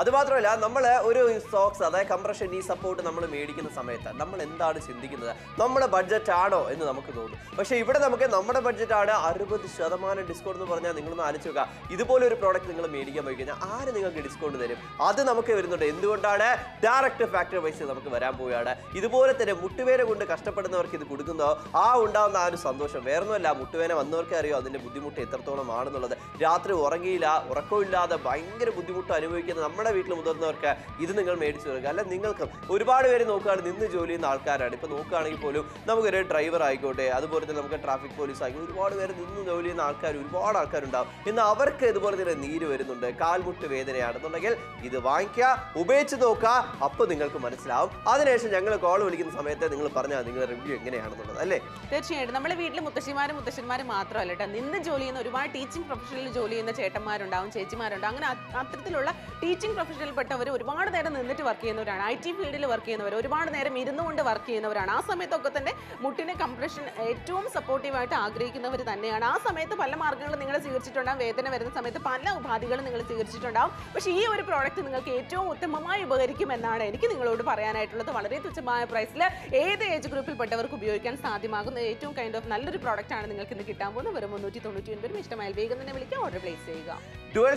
അതുമാത്രമല്ല നമ്മൾ ഒരു സോക്സ് അതായത് കംപ്രഷൻ ഈ സപ്പോർട്ട് നമ്മൾ മേടിക്കുന്ന സമയത്ത് നമ്മൾ എന്താണ് ചിന്തിക്കുന്നത്? നമ്മുടെ ബഡ്ജറ്റ് ആണോ എന്ന് നമുക്ക് തോന്നും പക്ഷേ ഇവിടെ നമുക്ക് നമ്മുടെ ബഡ്ജറ്റ് ആണ് അറുപത് ശതമാനം ഡിസ്കൗണ്ട് എന്ന് പറഞ്ഞാൽ നിങ്ങളൊന്ന് ആലോചിച്ച് നോക്കുക. ഇതുപോലെ ഒരു പ്രോഡക്റ്റ് നിങ്ങൾ മേടിക്കാൻ പോയി കഴിഞ്ഞാൽ ആര് നിങ്ങൾക്ക് ഡിസ്കൗണ്ട് തരും? അത് നമുക്ക് വരുന്നുണ്ട്. എന്തുകൊണ്ടാണ്? ഡയറക്റ്റ് ഫാക്ടറി വൈസ് നമുക്ക് വരാൻ പോവുകയാണ്. ഇതുപോലെ തന്നെ മുട്ടുവേന കൊണ്ട് കഷ്ടപ്പെടുന്നവർക്ക് ഇത് കൊടുക്കുന്നോ ആ ഉണ്ടാകുന്ന ആ ഒരു സന്തോഷം. വേറൊന്നുമല്ല മുട്ടുവേന വന്നവർക്കേ അറിയോ അതിന്റെ ബുദ്ധിമുട്ട് എത്രത്തോളം ആണെന്നുള്ളത്. രാത്രി ഉറങ്ങിയില്ല ഉറക്കമില്ലാതെ ഭയങ്കര ബുദ്ധിമുട്ട് അനുഭവിക്കുന്ന നമ്മുടെ വീട്ടിൽ മുതിർന്നവർക്ക് ഇത് നിങ്ങൾ മേടിച്ചു കൊടുക്കുക. അല്ല നിങ്ങൾക്കും ഒരുപാട് പേര് നോക്കുകയാണ് നിന്ന് ജോലി ചെയ്യുന്ന ആൾക്കാരാണ്. ഇപ്പോൾ നോക്കുകയാണെങ്കിൽ പോലും നമുക്കൊരു ഡ്രൈവർ ആയിക്കോട്ടെ അതുപോലെ തന്നെ നമുക്ക് ട്രാഫിക് പോലീസ് ആയിക്കോട്ടെ ഒരുപാട് പേര് നിന്ന് ജോലി ചെയ്യുന്ന ആൾക്കാർ ഒരുപാട് ആൾക്കാരുണ്ടാവും. എന്നാൽ അവർക്ക് ഇതുപോലെ തന്നെ നീര് വരുന്നുണ്ട് കാൽമുട്ട് വേദനയാണെന്നുണ്ടെങ്കിൽ ഇത് വാങ്ങിക്കുക ഉപയോഗിച്ച് നോക്കുക അപ്പോൾ നിങ്ങൾക്ക് മനസ്സിലാവും. അതിനുശേഷം ഞങ്ങൾ കോൾ വിളിക്കുന്ന സമയത്ത് നിങ്ങൾ പറഞ്ഞാൽ നിങ്ങളുടെ റിവ്യൂ എങ്ങനെയാണെന്നുള്ളത് അല്ലേ? തീർച്ചയായിട്ടും. നമ്മുടെ വീട്ടിൽ മുത്തശ്ശിമാരും മുത്തശ്ശന്മാരും മാത്രമല്ല കേട്ടോ. നിന്ന് ജോലി ചെയ്യുന്ന ഒരുപാട് ടീച്ചിങ് പ്രൊഫഷനിൽ ജോലി ചെയ്യുന്ന ചേട്ടന്മാരുണ്ടാവും ചേച്ചിമാരുണ്ടാവും. അങ്ങനെ അത്- അത്തരത്തിലുള്ള ടീച്ചിങ് പ്രൊഫഷനിൽപ്പെട്ടവർ ഒരുപാട് നേരം നിന്നിട്ട് വർക്ക് ചെയ്യുന്നവരാണ്. ഐ ടി ഫീൽഡിൽ വർക്ക് ചെയ്യുന്നവർ ഒരുപാട് നേരം ഇരുന്നുകൊണ്ട് വർക്ക് ചെയ്യുന്നവരാണ്. ആ സമയത്തൊക്കെ തന്നെ മുട്ടിനെ കംപ്രഷൻ ഏറ്റവും സപ്പോർട്ടീവായിട്ട് ആഗ്രഹിക്കുന്നവർ തന്നെയാണ്. ആ സമയത്ത് പല മാർഗങ്ങളും നിങ്ങൾ സ്വീകരിച്ചിട്ടുണ്ടാകും വേദന വരുന്ന സമയത്ത് പല ഉപാധികളും നിങ്ങൾ സ്വീകരിച്ചിട്ടുണ്ടാകും പക്ഷേ ഈ ഒരു പ്രോഡക്റ്റ് നിങ്ങൾക്ക് ഏറ്റവും ഉത്തമമായി ഉപകരിക്കുമെന്നാണ് എനിക്ക് നിങ്ങളോട് പറയാനായിട്ടുള്ളത്. വളരെ തുച്ഛമായ പ്രൈസിൽ ഏത് ഏജ് ഗ്രൂപ്പിൽപ്പെട്ടവർക്ക് ഉപയോഗിക്കാൻ സാധ്യമാകുന്ന ഏറ്റവും കൈൻഡ് ഓഫ് നല്ലൊരു പ്രോഡക്റ്റ് ആണ് നിങ്ങൾക്ക് ഇന്ന് കിട്ടാൻ പോകുന്നത്. വെറും മുന്നൂറ്റി തൊണ്ണൂറ്റി ഒൻപത് ഇഷ്ടമായാൽ വേഗം തന്നെ വിളിക്കുക ഓർഡർ പ്ലേസ് ചെയ്യുക.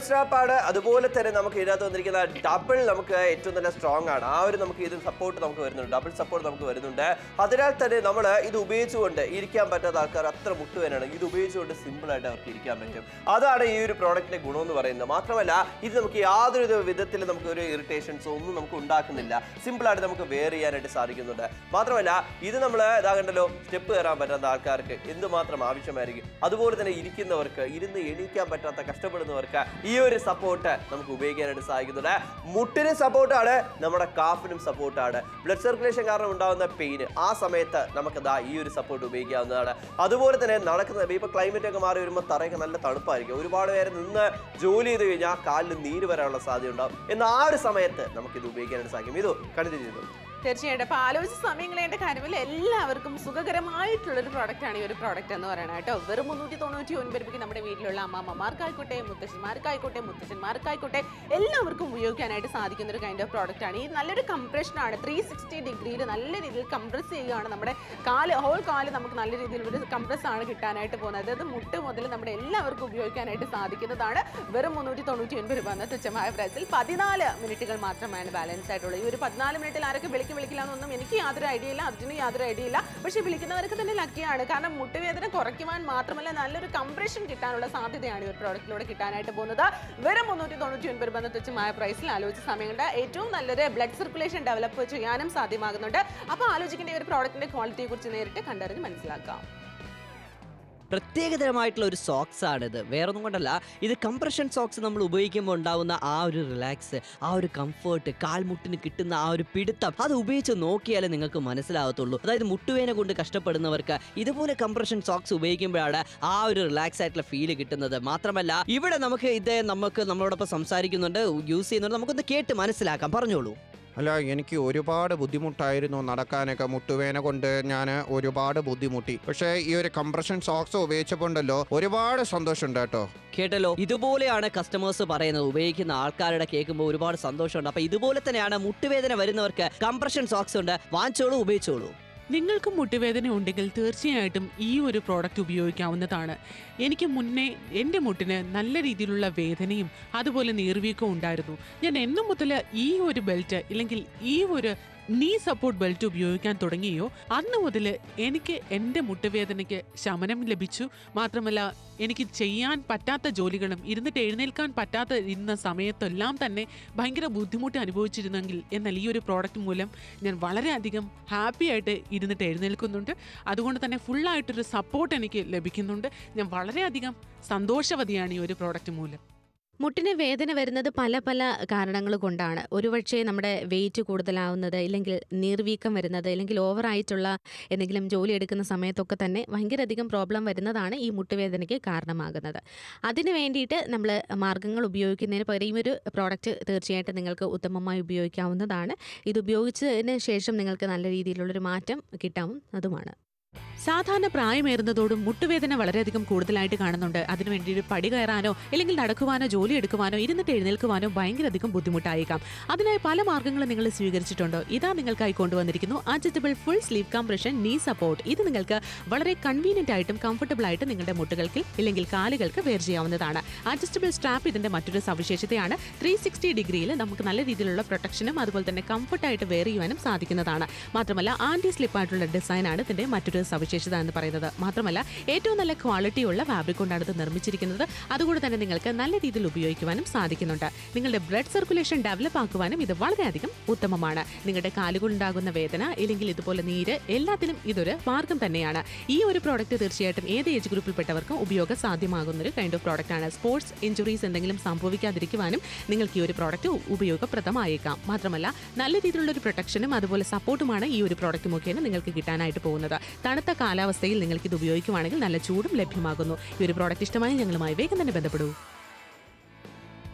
സ്ട്രാപ്പ് ആണ്. അതുപോലെ തന്നെ നമുക്ക് ഇതിനകത്ത് വന്നിരിക്കുന്ന ഡബിൾ നമുക്ക് ഏറ്റവും നല്ല സ്ട്രോങ് ആണ്. ആ ഒരു നമുക്ക് ഇത് സപ്പോർട്ട് നമുക്ക് വരുന്നുണ്ട്. ഡബിൾ സപ്പോർട്ട് നമുക്ക് വരുന്നുണ്ട്. അതിനാൽ തന്നെ നമ്മൾ ഇത് ഉപയോഗിച്ചുകൊണ്ട് ഇരിക്കാൻ പറ്റാത്ത ആൾക്കാർ അത്ര മുട്ടുവേനാണ്. ഇത് ഉപയോഗിച്ചുകൊണ്ട് സിമ്പിൾ ആയിട്ട് അവർക്ക് ഇരിക്കാൻ പറ്റും. അതാണ് ഈ ഒരു പ്രോഡക്റ്റിന്റെ ഗുണം എന്ന് പറയുന്നത്. മാത്രമല്ല ഇത് നമുക്ക് യാതൊരു വിധത്തിൽ നമുക്ക് ഒരു ഇറിറ്റേഷൻസോ ഒന്നും നമുക്ക് ഉണ്ടാക്കുന്നില്ല. സിമ്പിൾ ആയിട്ട് നമുക്ക് വെയർ ചെയ്യാനായിട്ട് സാധിക്കുന്നുണ്ട്. മാത്രമല്ല ഇത് നമ്മൾ ഇതാകണ്ടല്ലോ സ്റ്റെപ്പ് കയറാൻ പറ്റാത്ത ആൾക്കാർക്ക് എന്തുമാത്രം ആവശ്യമായിരിക്കും. അതുപോലെ തന്നെ ഇരിക്കുന്നവർക്ക് ഇരുന്ന് എണീക്കാൻ പറ്റാത്ത കഷ്ടപ്പെടുന്നവർക്ക് ഈ ഒരു സപ്പോർട്ട് നമുക്ക് ഉപയോഗിക്കാനായിട്ട് സാധിക്കുന്നുണ്ട് മുട്ടിനും സപ്പോർട്ടാണ് നമ്മുടെ കാഫിനും സപ്പോർട്ടാണ് ബ്ലഡ് സർക്കുലേഷൻ കാരണം ഉണ്ടാകുന്ന പെയിന് ആ സമയത്ത് നമുക്ക് ദാ ഈ ഒരു സപ്പോർട്ട് ഉപയോഗിക്കാവുന്നതാണ്. അതുപോലെ തന്നെ നടക്കുന്ന ഇപ്പൊ ക്ലൈമറ്റ് ഒക്കെ മാറി വരുമ്പോൾ തറയൊക്കെ നല്ല തണുപ്പായിരിക്കും. ഒരുപാട് പേര് നിന്ന് ജോലി ചെയ്ത് കഴിഞ്ഞാൽ കാലിൽ നീര് വരാനുള്ള സാധ്യത ഉണ്ടാവും എന്നാൽ ആ ഒരു സമയത്ത് നമുക്കിത് ഉപയോഗിക്കാനായിട്ട് സാധിക്കും. ഇത് കണ്ടിന്യൂ ചെയ്തു. തീർച്ചയായിട്ടും. അപ്പോൾ ആലോചിച്ച സമയം കളയേണ്ട കാര്യമില്ല എല്ലാവർക്കും സുഖകരമായിട്ടുള്ളൊരു പ്രോഡക്റ്റാണ് ഈ ഒരു പ്രോഡക്റ്റ് എന്ന് പറയുന്നത് കേട്ടോ. വെറും മുന്നൂറ്റി തൊണ്ണൂറ്റി ഒൻപത് രൂപയ്ക്ക് നമ്മുടെ വീട്ടിലുള്ള അമ്മമാർക്കായിക്കോട്ടെ മുത്തശ്ശന്മാർക്കായിക്കോട്ടെ മുത്തശ്ശന്മാർക്കായിക്കോട്ടെ എല്ലാവർക്കും ഉപയോഗിക്കാനായിട്ട് സാധിക്കുന്ന ഒരു കൈൻഡ് ഓഫ് പ്രോഡക്റ്റാണ് ഈ നല്ലൊരു കംപ്രഷനാണ് ത്രീ സിക്സ്റ്റി ഡിഗ്രിയിൽ നല്ല രീതിയിൽ കംപ്രസ് ചെയ്യുകയാണ് നമ്മുടെ കാൽ. ഹോൾ കാൽ നമുക്ക് നല്ല രീതിയിൽ ഒരു കംപ്രസ് ആണ് കിട്ടാനായിട്ട് പോകുന്നത്. അതായത് മുട്ട് മുതൽ നമ്മുടെ എല്ലാവർക്കും ഉപയോഗിക്കാനായിട്ട് സാധിക്കുന്നതാണ്. വെറും മുന്നൂറ്റി തൊണ്ണൂറ്റി ഒൻപത് രൂപ എന്ന തുച്ഛമായ പ്രൈസിൽ പതിനാല് മിനിറ്റുകൾ മാത്രമാണ് ബാലൻസ് ആയിട്ടുള്ളത്. ഈ ഒരു പതിനാല് മിനിറ്റിൽ ആരൊക്കെ വിളിക്കും വിളിക്കും വിളിക്കില്ല എന്നൊന്നും എനിക്ക് യാതൊരു ഐഡിയ ഇല്ല അർജുന് യാതൊരു ഐഡിയ ഇല്ല. പക്ഷേ വിളിക്കുന്നവർക്ക് തന്നെ ലക്കിയാണ് കാരണം മുട്ടുവേദന കുറയ്ക്കുവാൻ മാത്രമല്ല നല്ലൊരു കംപ്രഷൻ കിട്ടാനുള്ള സാധ്യതയാണ് ഈ ഒരു പ്രോഡക്റ്റിലൂടെ കിട്ടാനായിട്ട് പോകുന്നത്. വെറും മുന്നൂറ്റി തൊണ്ണൂറ്റി ഒൻപത് രൂപ തുച്ഛമായ പ്രൈസിൽ ആലോചിച്ച സമയമുണ്ട് ഏറ്റവും നല്ലൊരു ബ്ലഡ് സർക്കുലേഷൻ ഡെവലപ്പ് ചെയ്യാനും സാധ്യമാകുന്നുണ്ട്. അപ്പോൾ ആലോചിക്കേണ്ട ഈ ഒരു പ്രോഡക്റ്റിന്റെ ക്വാളിറ്റിയെ കുറിച്ച് നേരിട്ട് കണ്ടറിഞ്ഞ് മനസ്സിലാക്കാം. പ്രത്യേകതരമായിട്ടുള്ള ഒരു സോക്സ് ആണിത്. വേറൊന്നും കൊണ്ടല്ല ഇത് കംപ്രഷൻ സോക്സ് നമ്മൾ ഉപയോഗിക്കുമ്പോൾ ഉണ്ടാവുന്ന ആ ഒരു റിലാക്സ് ആ ഒരു കംഫേർട്ട് കാൽമുട്ടിന് കിട്ടുന്ന ആ ഒരു പിടുത്തം അത് ഉപയോഗിച്ച് നോക്കിയാലേ നിങ്ങൾക്ക് മനസ്സിലാവത്തുള്ളൂ. അതായത് മുട്ടുവേന കൊണ്ട് കഷ്ടപ്പെടുന്നവർക്ക് ഇതുപോലെ കംപ്രഷൻ സോക്സ് ഉപയോഗിക്കുമ്പോഴാണ് ആ ഒരു റിലാക്സ് ആയിട്ടുള്ള ഫീൽ കിട്ടുന്നത്. മാത്രമല്ല ഇവിടെ നമുക്ക് ഇത് നമുക്ക് നമ്മളോടൊപ്പം സംസാരിക്കുന്നുണ്ട് യൂസ് ചെയ്യുന്നുണ്ട്. നമുക്കൊന്ന് കേട്ട് മനസ്സിലാക്കാം. പറഞ്ഞോളൂ. അല്ല എനിക്ക് ഒരുപാട് ബുദ്ധിമുട്ടായിരുന്നു നടക്കാനൊക്കെ മുട്ടുവേന കൊണ്ട് ഞാൻ ഒരുപാട് ബുദ്ധിമുട്ടി. പക്ഷേ ഈ ഒരു കംപ്രഷൻ സോക്സ് ഉപയോഗിച്ചപ്പോണ്ടല്ലോ ഒരുപാട് സന്തോഷമുണ്ട് കേട്ടോ. കേട്ടല്ലോ? ഇതുപോലെയാണ് കസ്റ്റമേഴ്സ് പറയുന്നത്. ഉപയോഗിക്കുന്ന ആൾക്കാരുടെ കേൾക്കുമ്പോൾ ഒരുപാട് സന്തോഷമുണ്ട്. അപ്പൊ ഇതുപോലെ തന്നെയാണ് മുട്ടുവേദന വരുന്നവർക്ക് കംപ്രഷൻ സോക്സ് ഉണ്ട്. വാങ്ങിച്ചോളൂ ഉപയോഗിച്ചോളൂ. നിങ്ങൾക്ക് മുട്ടുവേദന ഉണ്ടെങ്കിൽ തീർച്ചയായിട്ടും ഈ ഒരു പ്രോഡക്റ്റ് ഉപയോഗിക്കാവുന്നതാണ്. എനിക്ക് മുന്നേ എന്റെ മുട്ടിന് നല്ല രീതിയിലുള്ള വേദനയും അതുപോലെ നീർവീക്കവും ഉണ്ടായിരുന്നു. ഞാൻ എന്നും മുതൽ ഈ ഒരു ബെൽറ്റ് അല്ലെങ്കിൽ ഈ ഒരു നീ സപ്പോർട്ട് ബെൽറ്റ് ഉപയോഗിക്കാൻ തുടങ്ങിയോ? അന്ന് മുതൽ എനിക്ക് എന്റെ മുട്ടുവേദനയ്ക്ക് ശമനം ലഭിച്ചു. മാത്രമല്ല എനിക്ക് ചെയ്യാൻ പറ്റാത്ത ജോലികളും ഇരുന്നിട്ട് എഴുന്നേൽക്കാൻ പറ്റാത്ത ഇരുന്ന സമയത്തെല്ലാം തന്നെ ഭയങ്കര ബുദ്ധിമുട്ട് അനുഭവിച്ചിരുന്നെങ്കിൽ എന്നാൽ ഈ ഒരു പ്രോഡക്റ്റ് മൂലം ഞാൻ വളരെയധികം ഹാപ്പി ആയിട്ട് ഇരുന്നിട്ട് എഴുന്നേൽക്കുന്നുണ്ട്. അതുകൊണ്ട് തന്നെ ഫുള്ളായിട്ടൊരു സപ്പോർട്ട് എനിക്ക് ലഭിക്കുന്നുണ്ട്. ഞാൻ വളരെയധികം സന്തോഷവതിയാണ് ഈ ഒരു പ്രോഡക്റ്റ് മൂലം. മുട്ടിന് വേദന വരുന്നത് പല പല കാരണങ്ങൾ കൊണ്ടാണ്. ഒരുപക്ഷെ നമ്മുടെ വെയിറ്റ് കൂടുതലാവുന്നത് ഇല്ലെങ്കിൽ നീർവീക്കം വരുന്നത് അല്ലെങ്കിൽ ഓവറായിട്ടുള്ള എന്തെങ്കിലും ജോലി എടുക്കുന്ന സമയത്തൊക്കെ തന്നെ ഭയങ്കരധികം പ്രോബ്ലം വരുന്നതാണ് ഈ മുട്ടുവേദനയ്ക്ക് കാരണമാകുന്നത്. അതിന് വേണ്ടിയിട്ട് നമ്മൾ മാർഗങ്ങൾ ഉപയോഗിക്കുന്നതിന് പകരം ഈ ഒരു പ്രോഡക്റ്റ് തീർച്ചയായിട്ടും നിങ്ങൾക്ക് ഉത്തമമായി ഉപയോഗിക്കാവുന്നതാണ്. ഇത് ഉപയോഗിച്ചതിന് ശേഷം നിങ്ങൾക്ക് നല്ല രീതിയിലുള്ളൊരു മാറ്റം കിട്ടാവുന്നതുമാണ്. സാധാരണ പ്രായമേറുന്നതോടും മുട്ടുവേദന വളരെയധികം കൂടുതലായിട്ട് കാണുന്നുണ്ട്. അതിനുവേണ്ടി ഒരു പടി കയറാനോ അല്ലെങ്കിൽ നടക്കുവാനോ ജോലി എടുക്കുവാനോ ഇരുന്നിട്ട് എഴുന്നേൽക്കുവാനോ ഭയങ്കര അധികം ബുദ്ധിമുട്ടായേക്കാം. അതിനായി പല മാർഗങ്ങളും നിങ്ങൾ സ്വീകരിച്ചിട്ടുണ്ടോ. ഇതാ നിങ്ങൾക്കായി കൊണ്ടുവന്നിരിക്കുന്നു. Adjustable full sleeve compression knee support ഇത് നിങ്ങൾക്ക് വളരെ കൺവീനിയന്റ് ആയിട്ടും കംഫർട്ടബിൾ ആയിട്ട് നിങ്ങളുടെ മുട്ടുകൾക്ക് ഇല്ലെങ്കിൽ കാലുകൾക്ക് വെയർ ചെയ്യാവുന്നതാണ്. അഡ്ജസ്റ്റബിൾ സ്ട്രാപ്പ് ഇതിന്റെ മറ്റൊരു സവിശേഷതയാണ്. ത്രീ സിക്സ്റ്റി ഡിഗ്രിയിൽ നമുക്ക് നല്ല രീതിയിലുള്ള പ്രൊട്ടക്ഷനും അതുപോലെ തന്നെ കംഫർട്ടായിട്ട് വെയർ ചെയ്യുവാനും സാധിക്കുന്നതാണ്. മാത്രമല്ല ആന്റി സ്ലിപ്പ് ആയിട്ടുള്ള ഡിസൈനാണ് ഇതിന്റെ മറ്റൊരു സവിശേഷത എന്ന് പറയുന്നത്. മാത്രമല്ല ഏറ്റവും നല്ല ക്വാളിറ്റിയുള്ള ഫാബ്രിക് കൊണ്ടാണ് ഇത് നിർമ്മിച്ചിരിക്കുന്നത്. അതുകൊണ്ട് തന്നെ നിങ്ങൾക്ക് നല്ല രീതിയിൽ ഉപയോഗിക്കുവാനും സാധിക്കുന്നുണ്ട്. നിങ്ങളുടെ ബ്ലഡ് സർക്കുലേഷൻ ഡെവലപ്പ് ആക്കുവാനും ഇത് വളരെയധികം ഉത്തമമാണ്. നിങ്ങളുടെ കാലുകൊണ്ടാകുന്ന വേദന ഇല്ലെങ്കിൽ ഇതുപോലെ നീര് എല്ലാത്തിനും ഇതൊരു മാർഗം തന്നെയാണ്. ഈ ഒരു പ്രോഡക്റ്റ് തീർച്ചയായിട്ടും ഏത് ഏജ് ഗ്രൂപ്പിൽപ്പെട്ടവർക്കും ഉപയോഗ സാധ്യമാകുന്ന ഒരു കൈൻഡ് ഓഫ് പ്രോഡക്റ്റ് ആണ്. സ്പോർട്സ് ഇഞ്ചുറീസ് എന്തെങ്കിലും സംഭവിക്കാതിരിക്കുവാനും നിങ്ങൾക്ക് ഈ ഒരു പ്രോഡക്റ്റ് ഉപയോഗപ്രദമായേക്കാം. മാത്രമല്ല നല്ല രീതിയിലുള്ള ഒരു പ്രൊട്ടക്ഷനും അതുപോലെ സപ്പോർട്ടുമാണ് ഈ ഒരു പ്രോഡക്റ്റ് മുഖേന നിങ്ങൾക്ക് കിട്ടാനായിട്ട് പോകുന്നത്. തണുത്ത കാലാവസ്ഥയിൽ നിങ്ങൾക്ക് ഇത് ഉപയോഗിക്കുവാണെങ്കിൽ നല്ല ചൂടും ലഭ്യമാകുന്നു. ഈ ഒരു പ്രോഡക്റ്റ് ഇഷ്ടമായി ഞങ്ങളുമായി വേഗം തന്നെ ബന്ധപ്പെടൂ.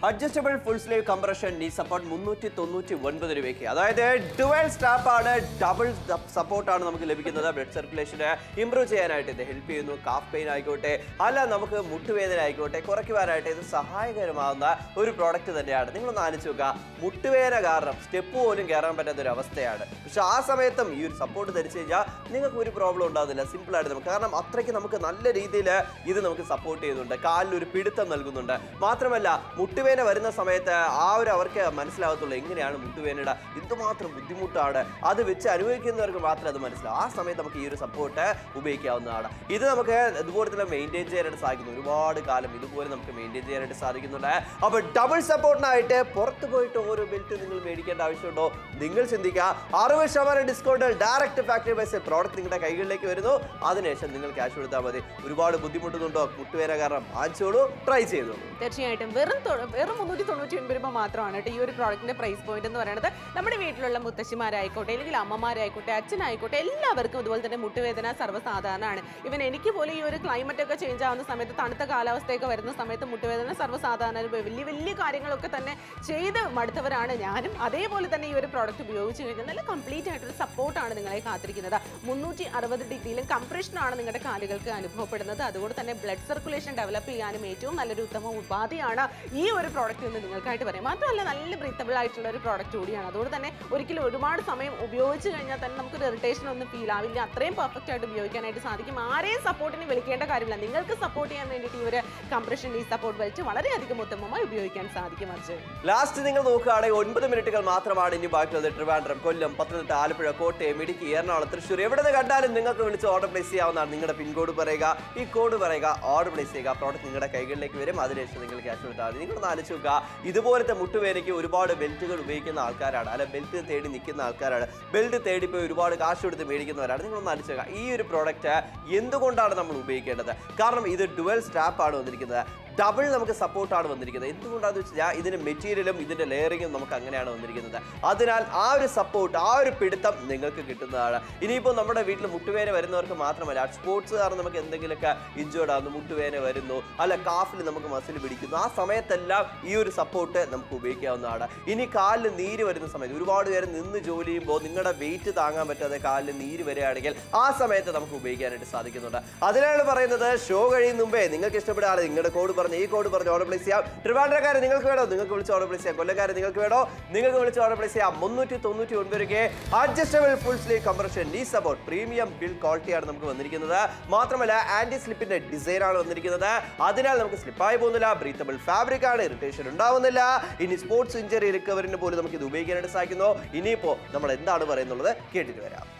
Adjustable full sleeve compression knee support മുന്നൂറ്റി തൊണ്ണൂറ്റി ഒൻപത് രൂപയ്ക്ക് അതായത് ഡുവൽ സ്റ്റാപ്പാണ് ഡബിൾ സപ്പോർട്ടാണ് നമുക്ക് ലഭിക്കുന്നത്. ബ്ലഡ് സർക്കുലേഷന് ഇംപ്രൂവ് ചെയ്യാനായിട്ട് ഇത് ഹെൽപ്പ് ചെയ്യുന്നു. കാഫ് പെയിൻ ആയിക്കോട്ടെ അല്ല നമുക്ക് മുട്ടുവേദന ആയിക്കോട്ടെ കുറയ്ക്കുവാനായിട്ട് ഇത് സഹായകരമാകുന്ന ഒരു പ്രോഡക്റ്റ് തന്നെയാണ്. നിങ്ങളൊന്ന് ആലോചിച്ച് നോക്കുക. മുട്ടുവേദന കാരണം സ്റ്റെപ്പ് പോലും കയറാൻ പറ്റാത്ത ഒരു അവസ്ഥയാണ് പക്ഷെ ആ സമയത്തും ഈ ഒരു സപ്പോർട്ട് ധരിച്ചു കഴിഞ്ഞാൽ നിങ്ങൾക്ക് ഒരു പ്രോബ്ലം ഉണ്ടാകുന്നില്ല സിമ്പിളായിട്ട് നമുക്ക് കാരണം അത്രയ്ക്ക് നമുക്ക് നല്ല രീതിയിൽ ഇത് നമുക്ക് സപ്പോർട്ട് ചെയ്യുന്നുണ്ട്. കാലിൽ ഒരു പിടുത്തം നൽകുന്നുണ്ട്. മാത്രമല്ല മുട്ടുവേദന വരുന്ന സമയത്ത് ആ ഒരു അവർക്ക് മനസ്സിലാകത്തുള്ളൂ എങ്ങനെയാണ് മുട്ടുവേനയുടെ എന്തുമാത്രം ബുദ്ധിമുട്ടാണ് അത് വെച്ച് അനുഭവിക്കുന്നവർക്ക് മാത്രമേ അത് മനസ്സിലാവും. ആ സമയത്ത് നമുക്ക് ഈ ഒരു സപ്പോർട്ട് ഉപയോഗിക്കാവുന്നതാണ്. ഇത് നമുക്ക് ഇതുപോലെ തന്നെ മെയിന്റെയിൻ ചെയ്യാനായിട്ട് സാധിക്കുന്നു. ഒരുപാട് കാലം ഇതുപോലെ നമുക്ക് മെയിന്റെയിൻ ചെയ്യാനായിട്ട് സാധിക്കുന്നുണ്ട്. അപ്പോൾ ഡബിൾ സപ്പോർട്ടിനായിട്ട് പുറത്ത് പോയിട്ട് ഓരോ ബെൽറ്റ് നിങ്ങൾ മേടിക്കേണ്ട ആവശ്യമുണ്ടോ? നിങ്ങൾ ചിന്തിക്കുക. അറുപത് ശതമാനം ഡിസ്കൗണ്ട് ഡയറക്റ്റ് ഫാക്ടറി ബൈസ് പ്രോഡക്റ്റ് നിങ്ങളുടെ കൈകളിലേക്ക് വരുന്നു. അതിനുശേഷം നിങ്ങൾ ക്യാഷ് കൊടുത്താൽ മതി. ഒരുപാട് ബുദ്ധിമുട്ടുന്നുണ്ടോ? മുട്ടുവേന കാരണം വാങ്ങിച്ചോളൂ ട്രൈ ചെയ്തോളൂ. തീർച്ചയായിട്ടും. വെറും വെറും മുന്നൂറ്റി തൊണ്ണൂറ്റി ഒൻപത് രൂപ മാത്രമാണ് കേട്ടോ ഈ ഒരു പ്രോഡക്റ്റിന്റെ പ്രൈസ് പോയിന്റ് എന്ന് പറയുന്നത്. നമ്മുടെ വീട്ടിലുള്ള മുത്തശ്ശിമാരായിക്കോട്ടെ അല്ലെങ്കിൽ അമ്മമാരായിക്കോട്ടെ അച്ഛനായിക്കോട്ടെ എല്ലാവർക്കും ഇതുപോലെ തന്നെ മുട്ടുവേദന സർവസാധാരണമാണ്. ഇവൻ എനിക്ക് പോലും ഈ ഒരു ക്ലൈമറ്റ് ഒക്കെ ചേഞ്ച് ആവുന്ന സമയത്ത് തണുത്ത കാലാവസ്ഥയൊക്കെ വരുന്ന സമയത്ത് മുട്ടുവേദന സർവസാധാരണ വലിയ വലിയ കാര്യങ്ങളൊക്കെ തന്നെ ചെയ്ത് മടുത്തവരാണ് ഞാനും. അതേപോലെ തന്നെ ഈ ഒരു പ്രോഡക്റ്റ് ഉപയോഗിച്ച് കഴിഞ്ഞാൽ നല്ല കംപ്ലീറ്റ് ആയിട്ടൊരു സപ്പോർട്ടാണ് നിങ്ങളെ കാത്തിരിക്കുന്നത്. മുന്നൂറ്റി അറുപത് ഡിഗ്രിയിലും കംപ്രഷനാണ് നിങ്ങളുടെ കാലുകൾക്ക് അനുഭവപ്പെടുന്നത്. അതുകൊണ്ട് തന്നെ ബ്ലഡ് സർക്കുലേഷൻ ഡെവലപ്പ് ചെയ്യാനും ഏറ്റവും നല്ലൊരു ഉത്തമ ഉപാധിയാണ് ഈ ഒരു ഒരു പ്രോഡക്റ്റ് എന്ന് നിങ്ങൾക്കായിട്ട് പറയാം. മാത്രമല്ല നല്ല ബ്രീത്തബിൾ ആയിട്ടുള്ള ഒരു പ്രോഡക്റ്റ് കൂടിയാണ്. അതുകൊണ്ട് തന്നെ ഒരിക്കലും ഒരുപാട് സമയം ഉപയോഗിച്ച് കഴിഞ്ഞാൽ തന്നെ നമുക്കൊരു ഇറിറ്റേഷൻ ഒന്നും ഫീൽ ആവില്ല. അത്രയും പെർഫെക്റ്റ് ആയിട്ട് ഉപയോഗിക്കാനായിട്ട് സാധിക്കും. ആരെയും സപ്പോർട്ടിന് വിളിക്കേണ്ട കാര്യമില്ല. നിങ്ങൾക്ക് സപ്പോർട്ട് ചെയ്യാൻ വേണ്ടിയിട്ട് ഈ ഒരു കംപ്രഷൻ ഈ സപ്പോർട്ട് വലിച്ച് വളരെയധികം ഉത്തമമായി ഉപയോഗിക്കാൻ സാധിക്കും അർജുൻ. ലാസ്റ്റ് നിങ്ങൾ നോക്കുകയാണെങ്കിൽ ഒൻപത് മിനിറ്റുകൾ മാത്രമാണ് ഇനി ബാക്കിയുള്ളത്. ട്രിവാൻഡ്രം കൊല്ലം പത്തനംതിട്ട ആലപ്പുഴ കോട്ടയം ഇടുക്കി എറണാകുളം തൃശ്ശൂർ. എവിടെ നിന്ന് കണ്ടാലും നിങ്ങൾക്ക് വിളിച്ച് ഓർഡർ പ്ലേസ് ചെയ്യാവുന്നതാണ്. നിങ്ങളുടെ പിൻകോഡ് പറയുക. ഈ കോഡ് പറയുക. ഓർഡർ പ്ലേസ് ചെയ്യുക. പ്രോഡക്റ്റ് നിങ്ങളുടെ കൈകളിലേക്ക് വരും. അതിനുശേഷം നിങ്ങൾ ക്യാഷ് കൊടുത്താൽ മതി. നിങ്ങളൊന്ന് ആലോചിച്ച് ഇതുപോലത്തെ മുട്ടുവേനയ്ക്ക് ഒരുപാട് ബെൽറ്റുകൾ ഉപയോഗിക്കുന്ന ആൾക്കാരാണ്. അല്ല ബെൽറ്റ് തേടി നിൽക്കുന്ന ആൾക്കാരാണ്. ബെൽറ്റ് തേടി പോയി ഒരുപാട് കാശ് കൊടുത്ത് മേടിക്കുന്നവരാണ്. നിങ്ങളൊന്ന് ആലോചിച്ച് ഈ ഒരു പ്രോഡക്റ്റ് എന്തുകൊണ്ടാണ് നമ്മൾ ഉപയോഗിക്കേണ്ടത്? കാരണം ഇത് ഡുവൽ സ്റ്റാപ്പാണ് വന്നിരിക്കുന്നത്. ഡബിൾ നമുക്ക് സപ്പോർട്ടാണ് വന്നിരിക്കുന്നത്. എന്തുകൊണ്ടാണെന്ന് വെച്ചാൽ ഇതിന്റെ മെറ്റീരിയലും ഇതിന്റെ ലെയറിങ്ങും നമുക്ക് അങ്ങനെയാണ് വന്നിരിക്കുന്നത്. അതിനാൽ ആ ഒരു സപ്പോർട്ട് ആ ഒരു പിടുത്തം നിങ്ങൾക്ക് കിട്ടുന്നതാണ്. ഇനിയിപ്പോൾ നമ്മുടെ വീട്ടിൽ മുട്ടുവേന വരുന്നവർക്ക് മാത്രമല്ല സ്പോർട്സ് കാരണം നമുക്ക് എന്തെങ്കിലുമൊക്കെ ഇഞ്ചേർഡ് ആകുന്നു മുട്ടുവേന വരുന്നു അല്ല കാഫിൽ നമുക്ക് മസിൽ പിടിക്കുന്നു. ആ സമയത്തെല്ലാം ഈ ഒരു സപ്പോർട്ട് നമുക്ക് ഉപയോഗിക്കാവുന്നതാണ്. ഇനി കാലിൽ നീര് വരുന്ന സമയത്ത് ഒരുപാട് പേര് നിന്ന് ജോലി ചെയ്യുമ്പോൾ നിങ്ങളുടെ വെയിറ്റ് താങ്ങാൻ പറ്റാതെ കാലിൽ നീര് വരികയാണെങ്കിൽ ആ സമയത്ത് നമുക്ക് ഉപയോഗിക്കാനായിട്ട് സാധിക്കുന്നുണ്ട്. അതിനാണ് പറയുന്നത് ഷോ കഴിയും മുമ്പേ നിങ്ങൾക്ക് ഇഷ്ടപ്പെടാതെ നിങ്ങളുടെ കോഡ് പറഞ്ഞ് ഈ കോഡ് പറഞ്ഞ് ഓർഡർ പ്ലേസ് ചെയ്യാം. ട്രിവാൻഡ്രക്കാരെ നിങ്ങൾക്ക് വേണോ? നിങ്ങൾക്ക് വിളിച്ച് ഓർഡർ പ്ലേസ് ചെയ്യാം. കൊല്ലക്കാരെ നിങ്ങൾക്ക് വേണോ? നിങ്ങൾക്ക് വിളിച്ച് ഓർഡർ പ്ലേസ് ചെയ്യാം. മുന്നൂറ്റി തൊണ്ണൂറ്റി ഒൻപത് രൂപയ്ക്ക് adjustable full sleeve compression knee support premium build ക്വാളിറ്റിയാണ് നമുക്ക് വന്നിരിക്കുന്നത്. മാത്രമല്ല ആന്റി സ്ലിപ്പിന്റെ ഡിസൈൻ ആണ് വന്നിരിക്കുന്നത്. അതിനാൽ നമുക്ക് സ്ലിപ്പായി പോകുന്നില്ല. ബ്രീത്തബിൾ ഫാബ്രിക് ആണ്. ഇറിറ്റേഷൻ ഉണ്ടാവുന്നില്ല. ഇനി സ്പോർട്സ് ഇഞ്ചറി റിക്കവറിന് പോലും നമുക്ക് ഇത് ഉപയോഗിക്കാനായിട്ട് സാധിക്കുന്നു. ഇനിയിപ്പോ നമ്മൾ എന്താണ് പറയുന്നുള്ളത് കേട്ടിട്ട് വരാം.